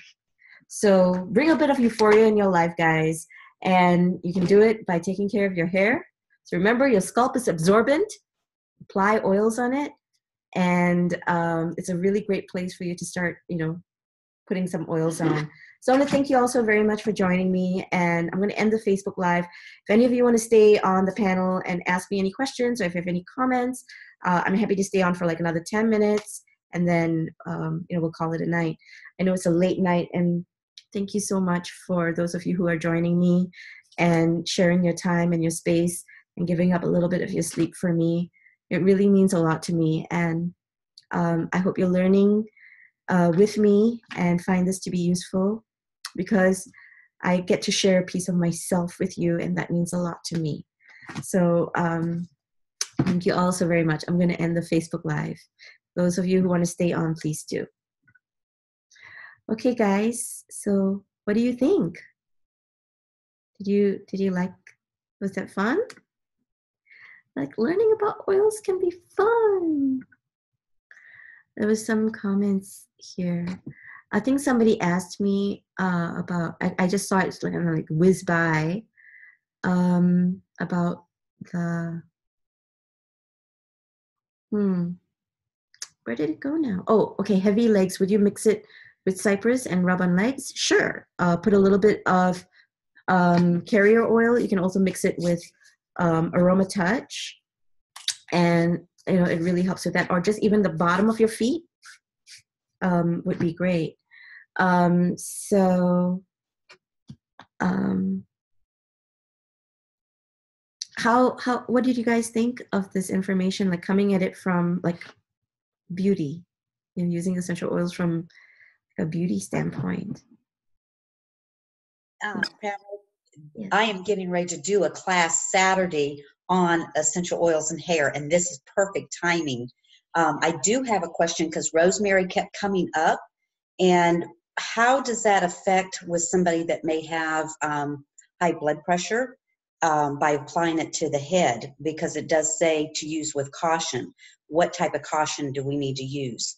So bring a bit of euphoria in your life, guys, and you can do it by taking care of your hair. So remember, your scalp is absorbent. Apply oils on it, and um, it's a really great place for you to start, you know, putting some oils on. So I want to thank you also very much for joining me, and I'm going to end the Facebook Live. If any of you want to stay on the panel and ask me any questions, or if you have any comments, uh, I'm happy to stay on for like another 10 minutes, and then um, you know we'll call it a night. I know it's a late night, and thank you so much for those of you who are joining me and sharing your time and your space and giving up a little bit of your sleep for me. It really means a lot to me, and um, I hope you're learning uh, with me and find this to be useful because I get to share a piece of myself with you, and that means a lot to me. So, um, thank you all so very much. I'm going to end the Facebook Live. Those of you who want to stay on, please do. Okay, guys. So, what do you think? Did you did you like? Was that fun? Like learning about oils can be fun. There was some comments here. I think somebody asked me uh, about. I, I, just saw it like kind of like whiz by um, about the. Hmm. Where did it go now? Oh, okay. Heavy legs. Would you mix it with cypress and rub on legs? Sure. Uh, put a little bit of um, carrier oil. You can also mix it with um, AromaTouch, and you know it really helps with that. Or just even the bottom of your feet um, would be great. Um, so, um, how how what did you guys think of this information? Like coming at it from like beauty, know, using essential oils from a beauty standpoint. Um, I am getting ready to do a class Saturday on essential oils and hair, and this is perfect timing. Um, I do have a question because rosemary kept coming up, and how does that affect with somebody that may have um, high blood pressure um, by applying it to the head? Because it does say to use with caution. What type of caution do we need to use?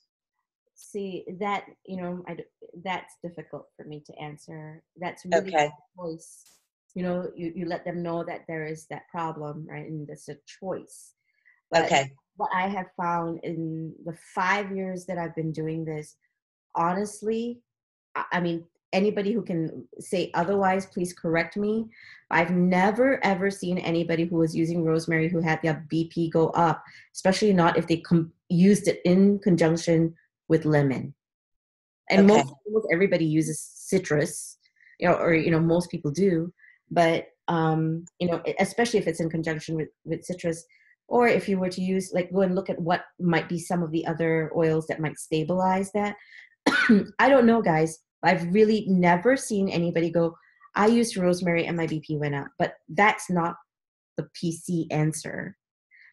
See that you know I, that's difficult for me to answer. That's really okay. choice. You know, you, you let them know that there is that problem, right? And that's a choice. But okay. What I have found in the five years that I've been doing this, honestly, I mean, anybody who can say otherwise, please correct me. I've never ever seen anybody who was using rosemary who had their BP go up, especially not if they com- used it in conjunction with lemon. And okay. most almost everybody uses citrus, you know, or you know, most people do. But um, you know, especially if it's in conjunction with with citrus, or if you were to use like go and look at what might be some of the other oils that might stabilize that I don't know, guys. I've really never seen anybody go, I used rosemary and my BP went up. But that's not the PC answer.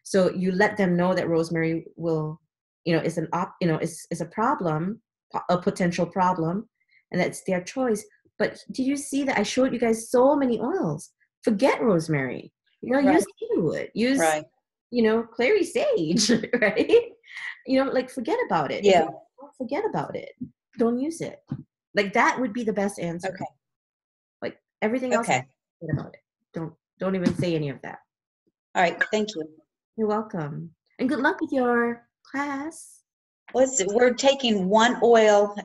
So you let them know that rosemary will, you know, is an op, you know, is is a problem, a potential problem, and that's their choice. But did you see that I showed you guys so many oils? Forget rosemary. You know, right. use cedarwood. Use, right. you know, clary sage, right? You know, like forget about it. Yeah forget about it. Don't use it. Like that would be the best answer. Okay. Like everything else, okay. forget about it. Don't don't even say any of that. All right. Thank you. You're welcome. And good luck with your class. Let's, we're taking one oil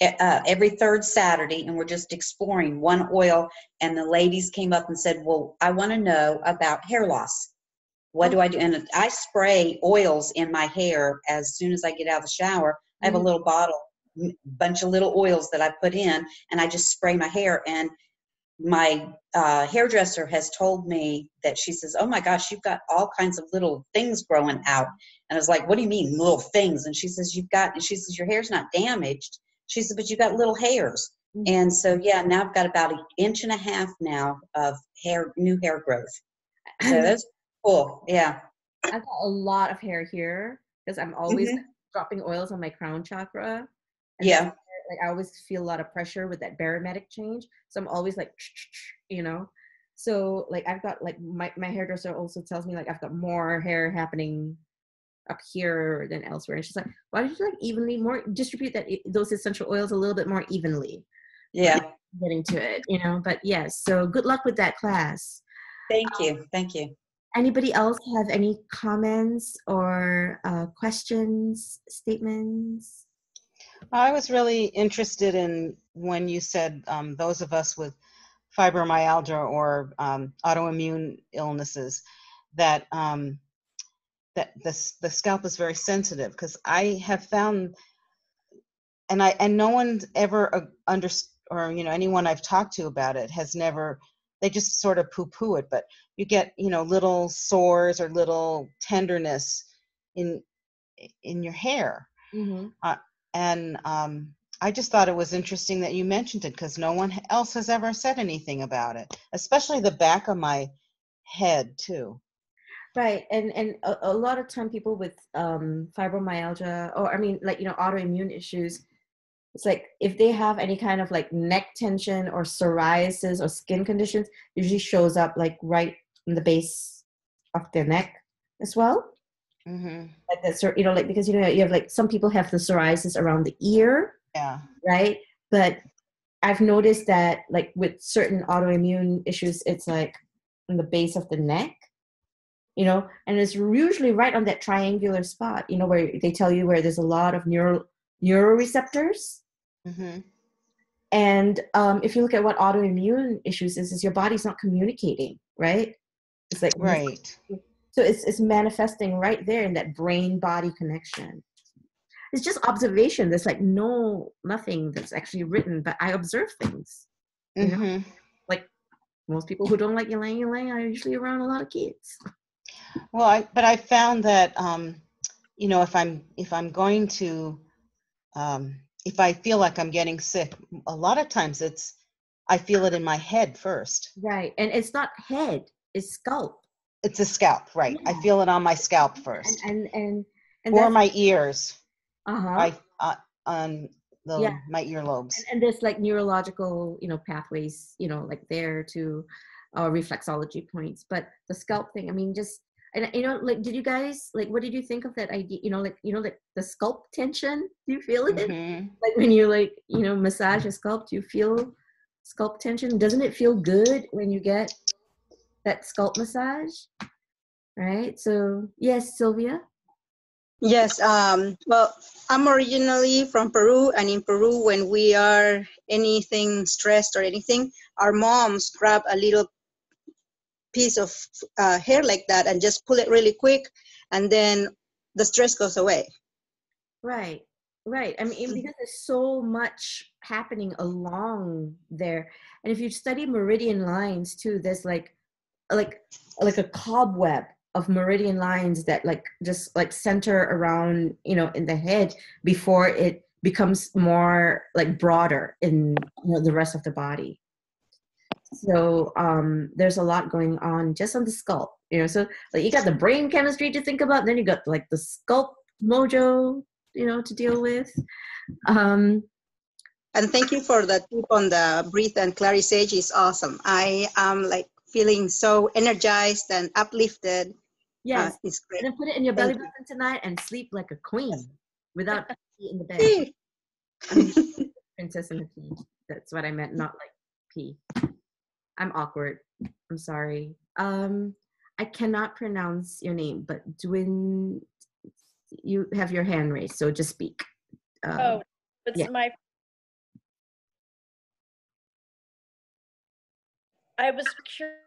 eh, uh, every third Saturday, and we're just exploring one oil. And the ladies came up and said, "Well, I want to know about hair loss. What do I do?" And I spray oils in my hair as soon as I get out of the shower. I have a mm-hmm. little bottle bunch of little oils that I put in, and I just spray my hair. And my uh, hairdresser has told me that she says, "Oh my gosh, you've got all kinds of little things growing out." And I was like, "What do you mean little things?" And she says, "You've got," and she says, "Your hair's not damaged." She said, "But you've got little hairs." And so yeah, now I've got about an inch and a half now of hair, new hair growth. So that's cool. Yeah. I've got a lot of hair here because I'm always dropping oils on my crown chakra. Yeah. Like I always feel a lot of pressure with that barometric change. So I'm always like, you know. So like I've got like my, my hairdresser also tells me like I've got more hair happening up here than elsewhere. And she's like, why don't you like evenly more distribute that those essential oils a little bit more evenly? Yeah. Getting to it, you know. But yes, so good luck with that class. Thank you. Thank you. Anybody else have any comments or uh, questions, statements? I was really interested in when you said um, those of us with fibromyalgia or um, autoimmune illnesses that um, that the the scalp is very sensitive because I have found and I and no one ever uh, under or you know anyone I've talked to about it has never they just sort of poo poo it but you get you know little sores or little tenderness in in your hair Mm-hmm. And um, I just thought it was interesting that you mentioned it because no one else has ever said anything about it, especially the back of my head too. Right, and and a, a lot of time people with um, fibromyalgia, or I mean, like you know, autoimmune issues. It's like if they have any kind of like neck tension or psoriasis or skin conditions, usually shows up like right in the base of their neck as well. Hmm Like that's you know, like because you know you have like some people have the psoriasis around the ear, Yeah. right? But I've noticed that like with certain autoimmune issues, it's like in the base of the neck, you know, and it's usually right on that triangular spot, you know, where they tell you where there's a lot of neural neuroreceptors. hmm And um, if you look at what autoimmune issues is, is your body's not communicating, right? It's like Right. So it's it's manifesting right there in that brain body connection. It's just observation. There's like no nothing that's actually written, but I observe things. You know? hmm Most people who don't like ylang ylang are usually around a lot of kids. Well, I but I found that um, you know if I'm if I'm going to um, if I feel like I'm getting sick, a lot of times it's I feel it in my head first. Right. And it's not head, it's scalp. It's a scalp, right? I feel it on my scalp first, and and, and or my ears. uh-huh. I uh, on the Yeah. my earlobes. and, and there's like neurological you know pathways you know like there to uh, reflexology points but the scalp thing i mean just and you know like did you guys like what did you think of that idea you know like you know like the scalp tension do you feel it Mhm. like when you like you know massage a scalp do you feel scalp tension doesn't it feel good when you get that scalp massage right so yes sylvia Yes. Um, well, I'm originally from Peru, and in Peru, when we are anything stressed or anything, our moms grab a little piece of uh, hair like that and just pull it really quick, and then the stress goes away. Right, right. I mean, because there's so much happening along there, and if you study meridian lines too, there's like, like, like a cobweb of meridian lines that like just like center around, you know, in the head before it becomes more like broader in you know the rest of the body. So um, there's a lot going on just on the scalp, you know. So like you got the brain chemistry to think about, then you got like the scalp mojo you know to deal with um And thank you for the tip on the breathe and Clary Sage is awesome. I am like feeling so energized and uplifted. yes Uh, it's great. and then put it in your belly Thank you. button tonight and sleep like a queen without pee in the bed Hey. I mean, princess in the pee that's what i meant not like pee i'm awkward i'm sorry um i cannot pronounce your name but Dwin, you have your hand raised so just speak um, Oh, it's yeah. my. I was curious.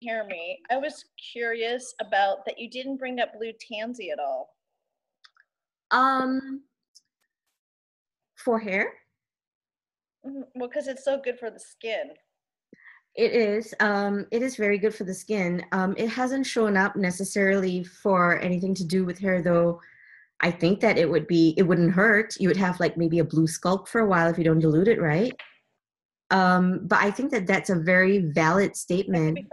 hear me. I was curious about that you didn't bring up Blue Tansy at all. Um, for hair? Mm-hmm. Well, because it's so good for the skin it is. Um, it is very good for the skin. Um, it hasn't shown up necessarily for anything to do with hair, though. I think that it would be. It wouldn't hurt. You would have like maybe a blue sculpt for a while if you don't dilute it, right? Um, but I think that that's a very valid statement.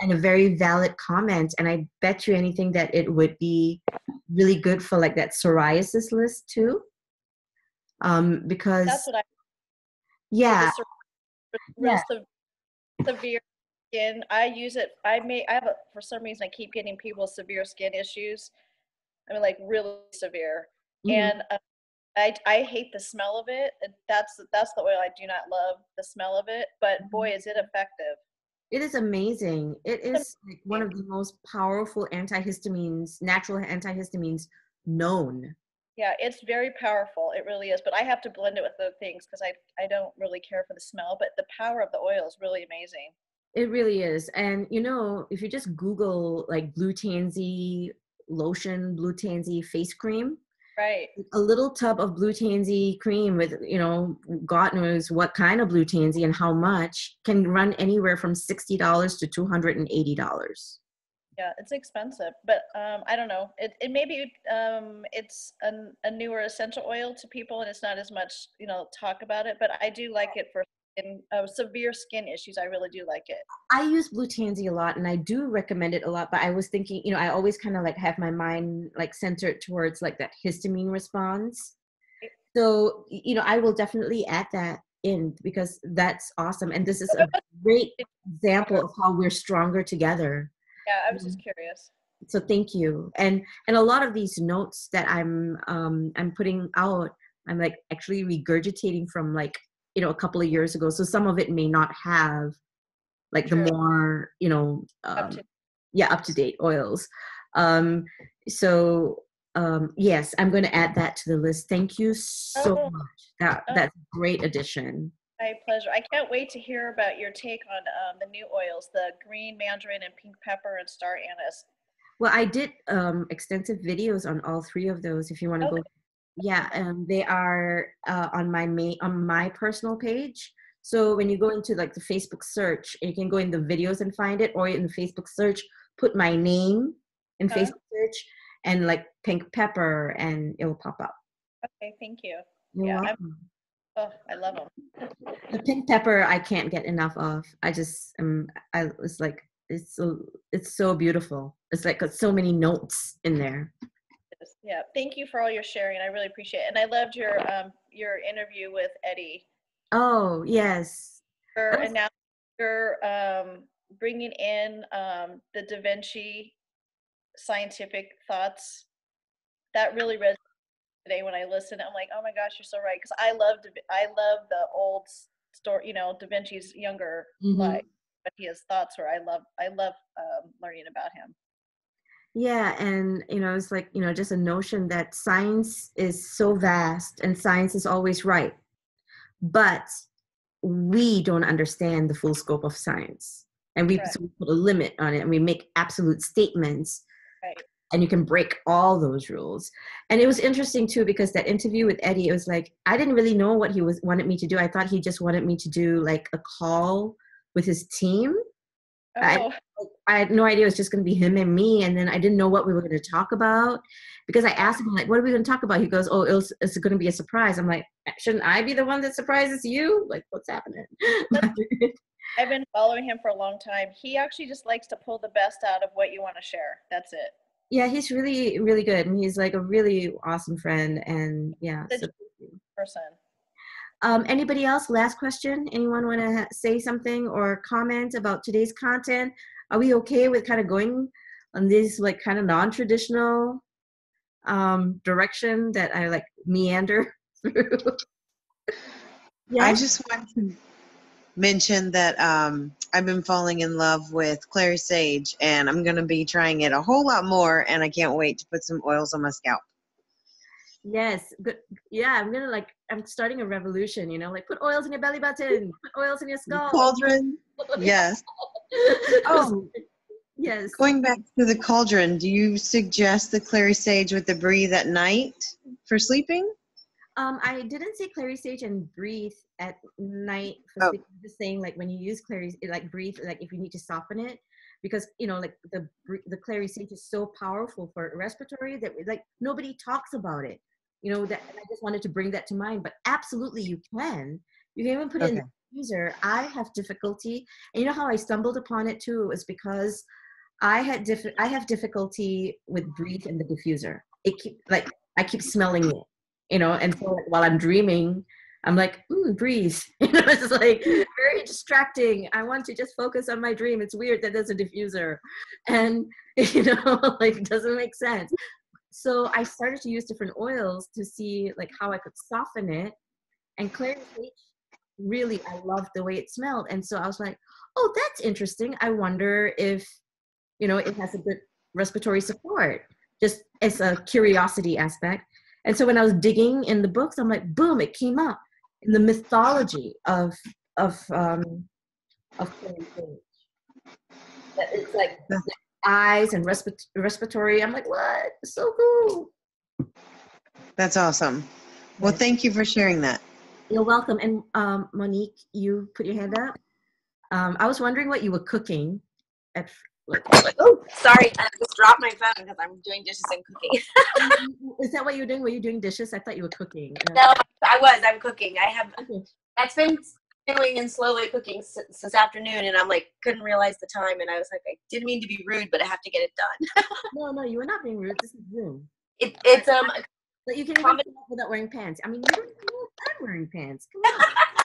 and a very valid comment. And I bet you anything that it would be really good for like that psoriasis list too. Um, because That's what I. yeah, the se- real Yeah. Sev- severe skin. I use it. I may. I have a, for some reason I keep getting people with severe skin issues. I mean, like really severe. mhm. And uh, I I hate the smell of it. That's that's the oil I do not love the smell of it. But Mm-hmm. boy, is it effective. it is amazing. It is like one of the most powerful antihistamines, natural antihistamines known. Yeah, it's very powerful. It really is. But I have to blend it with other things because I I don't really care for the smell. But the power of the oil is really amazing. It really is. And you know, if you just Google like blue tansy lotion, blue tansy face cream, Right. a little tub of blue tansy cream with you know god knows what kind of blue tansy and how much can run anywhere from $60 to $280 Yeah, it's expensive, but um, I don't know. It it maybe um, it's a, a newer essential oil to people, and it's not as much you know talk about it. But I do like it for skin, uh, severe skin issues. I really do like it. i use blue tansy a lot and i do recommend it a lot but i was thinking you know i always kind of like have my mind like centered towards like that histamine response so you know i will definitely add that in because that's awesome and this is a great example of how we're stronger together Yeah, I was just curious. so thank you and and a lot of these notes that i'm um i'm putting out i'm like actually regurgitating from like you know a couple of years ago so some of it may not have like True. the more you know Up um, to yeah up to date oils um so um yes i'm going to add that to the list thank you so Oh. much that Oh. that's a great addition my pleasure. I can't wait to hear about your take on um, the new oils, the green mandarin and pink pepper and star anise. Well, I did um, extensive videos on all three of those. If you want to Okay. go, yeah, um, they are uh, on my main on my personal page. So when you go into like the Facebook search, you can go in the videos and find it, or in the Facebook search, put my name in Uh-huh. Facebook search and like pink pepper, and it will pop up. Okay, thank you. You're Yeah, I'm- welcome. Oh, I love them. The pink pepper, I can't get enough of. I just um, I was like it's so it's so beautiful. It's like got so many notes in there. Yeah, thank you for all your sharing. I really appreciate it. And I loved your um, your interview with Eddie. Oh yes. For That was- and um, bringing in um, the Da Vinci scientific thoughts. That really resonated today when I listened. I'm like, oh my gosh, you're so right. Because I love I love the old story. You know, Da Vinci's younger Mhm. life, but his thoughts were. I love I love um, learning about him. Yeah, and you know, it's like, you know, just a notion that science is so vast and science is always right. But we don't understand the full scope of science. And we, Correct. so we put a limit on it and we make absolute statements. Right. And you can break all those rules. And it was interesting too because that interview with Eddie, it was like I didn't really know what he was wanted me to do. I thought he just wanted me to do like a call with his team. I- Oh, I had no idea it was just going to be him and me, and then I didn't know what we were going to talk about because I asked him like, "What are we going to talk about?" He goes, "Oh, it was, it's going to be a surprise." I'm like, "Shouldn't I be the one that surprises you? Like, what's happening?" I've been following him for a long time. He actually just likes to pull the best out of what you want to share. That's it. Yeah, he's really, really good, and he's like a really awesome friend, and yeah. Did So, Person. um, anybody else? Last question. Anyone want to say something or comment about today's content? Are we okay with kind of going on this like kind of non-traditional um, direction that I like meander through? yeah. I just want to mention that um, I've been falling in love with Clary Sage, and I'm going to be trying it a whole lot more, and I can't wait to put some oils on my scalp. Yes, good. Yeah, I'm gonna like I'm starting a revolution. You know, like put oils in your belly button, put oils in your skull. Cauldron. Yes. Oh. yes. Going back to the cauldron, do you suggest the clary sage with the breathe at night for sleeping? Um, I didn't say clary sage and breathe at night. For Oh. Just saying like when you use clary, like breathe, like if you need to soften it, because you know like the the clary sage is so powerful for respiratory that like nobody talks about it. You know that I just wanted to bring that to mind. But absolutely, you can. You can even put it in the diffuser. I have difficulty, and you know how I stumbled upon it too was because I had diff- I have difficulty with breathe in the diffuser. It keep like I keep smelling it, you know, and so like, while I'm dreaming, I'm like, mm, breathe. You know, it's like very distracting. I want to just focus on my dream. It's weird that there's a diffuser, and you know, like doesn't make sense. So I started to use different oils to see like how I could soften it, and sage really I loved the way it smelled, and so I was like, oh, that's interesting. I wonder if you know it has a good respiratory support just as a curiosity aspect and so when i was digging in the books i'm like boom it came up in the mythology of of um of. That it's like eyes and respi- respiratory i'm like what so cool That's awesome. Well, thank you for sharing that. you're welcome and um monique you put your hand up um i was wondering what you were cooking at Oh, sorry, I just dropped my phone because I'm doing dishes and cooking. is that what you were doing were you doing dishes i thought you were cooking Uh, No, I was. I'm cooking. I have. okay. That's been doing and slowly cooking since this afternoon, and I'm like couldn't realize the time, and I was like, I didn't mean to be rude, but I have to get it done. No, no, you were not being rude. This is Zoom. It, it's um. But you can even Comment- do that without wearing pants. I mean, you don't even I'm wearing pants. Come on.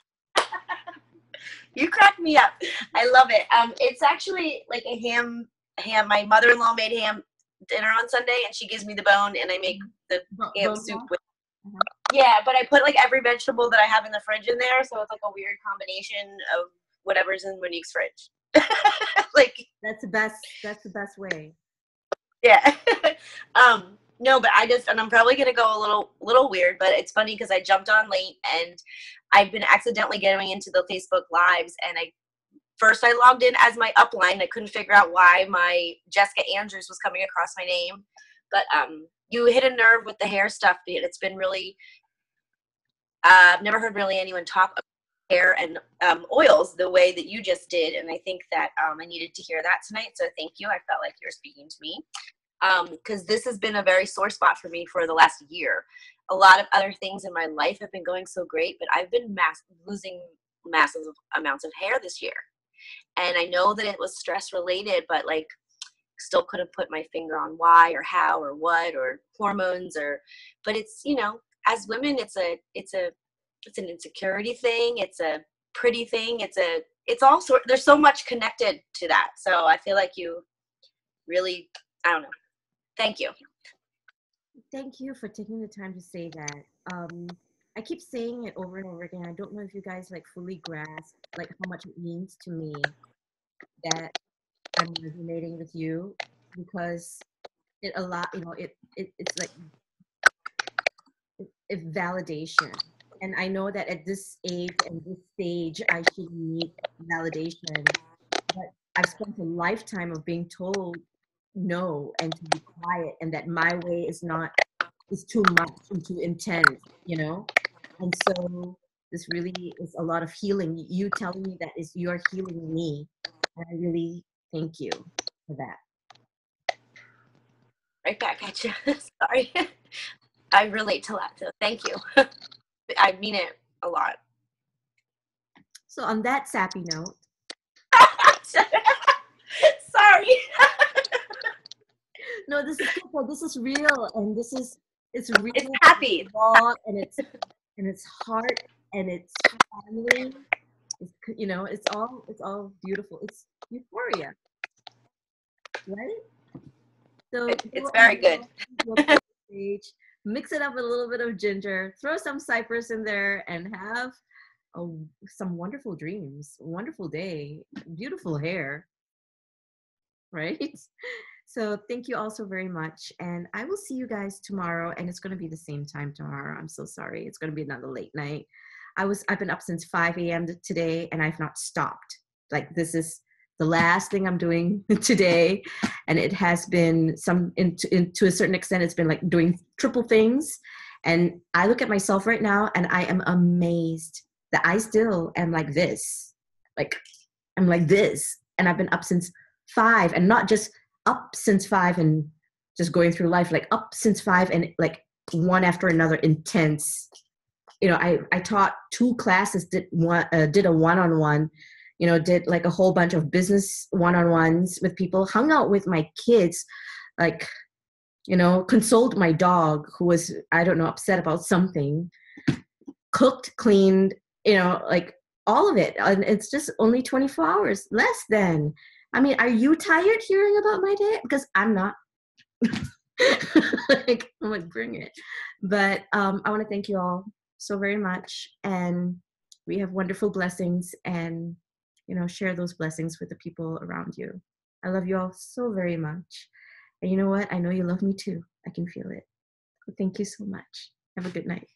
You crack me up. I love it. Um, it's actually like a ham. Ham. My mother-in-law made ham dinner on Sunday, and she gives me the bone, and I make the Bo- ham soup with. Mhm. Yeah, but I put like every vegetable that I have in the fridge in there, so it's like a weird combination of whatever's in Monique's fridge. like, That's the best. That's the best way. yeah. um, no, but I just and I'm probably gonna go a little little weird, but it's funny because I jumped on late and I've been accidentally getting into the Facebook lives and I first I logged in as my upline. I couldn't figure out why my Jessica Andrews was coming across my name. But um you hit a nerve with the hair stuff. It's been really uh, I've never heard really anyone talk about hair and um, oils the way that you just did, and I think that um, I needed to hear that tonight. So thank you. I felt like you were speaking to me because this has been a very sore spot for me for the last year. A lot of other things in my life have been going so great, but I've been mass- losing massive amounts of hair this year, and I know that it was stress related, but like still couldn't put my finger on why or how or what or hormones or but it's you know as women it's a it's a it's an insecurity thing it's a pretty thing it's a it's all sort there's so much connected to that. So i feel like you really i don't know. Thank you Thank you for taking the time to say that. Um, I keep saying it over and over again. I don't know if you guys like fully grasp like how much it means to me that I'm resonating with you because it a lot. You know, it, it it's like it, it validation. And I know that at this age and this stage, I should need validation. But I've spent a lifetime of being told no and to be quiet and that my way is not is too much and too intense you know? And so this really is a lot of healing. You telling me that is you're healing me and i really thank you for that. Right back at you sorry. I relate to that so thank you. I mean it a lot. So on that sappy note sorry. No this is good this is real and this is it's really it's happy. raw and it's and it's heart and it's family. It's you know it's all it's all beautiful. It's euphoria. Right? So It- it's very good. go to the stage, mix it up with a little bit of ginger. Throw some cypress in there and have a, some wonderful dreams. Wonderful day. Beautiful hair. Right So thank you all so very much. And I will see you guys tomorrow. And it's going to be the same time tomorrow. I'm so sorry. It's going to be another late night. I was, I've been up since 5 a.m. today and I've not stopped. Like this is the last thing I'm doing today. And it has been some, in, in, to a certain extent, it's been like doing triple things. And I look at myself right now and I am amazed that I still am like this. Like, I'm like this. And I've been up since five and not just up since five and just going through life, like up since five and like one after another intense. You know, I, I taught two classes, did one, uh, did a one-on-one, you know, did like a whole bunch of business one-on-ones with people, hung out with my kids, like, you know, consoled my dog who was, I don't know, upset about something, cooked, cleaned, you know, like all of it. And it's just only 24 hours, less than. I mean, are you tired hearing about my day? Because I'm not. like, I'm like, bring it. But um, I want to thank you all so very much. And we have wonderful blessings and, you know, share those blessings with the people around you. I love you all so very much. And you know what? I know you love me too. I can feel it. thank you so much. Have a good night.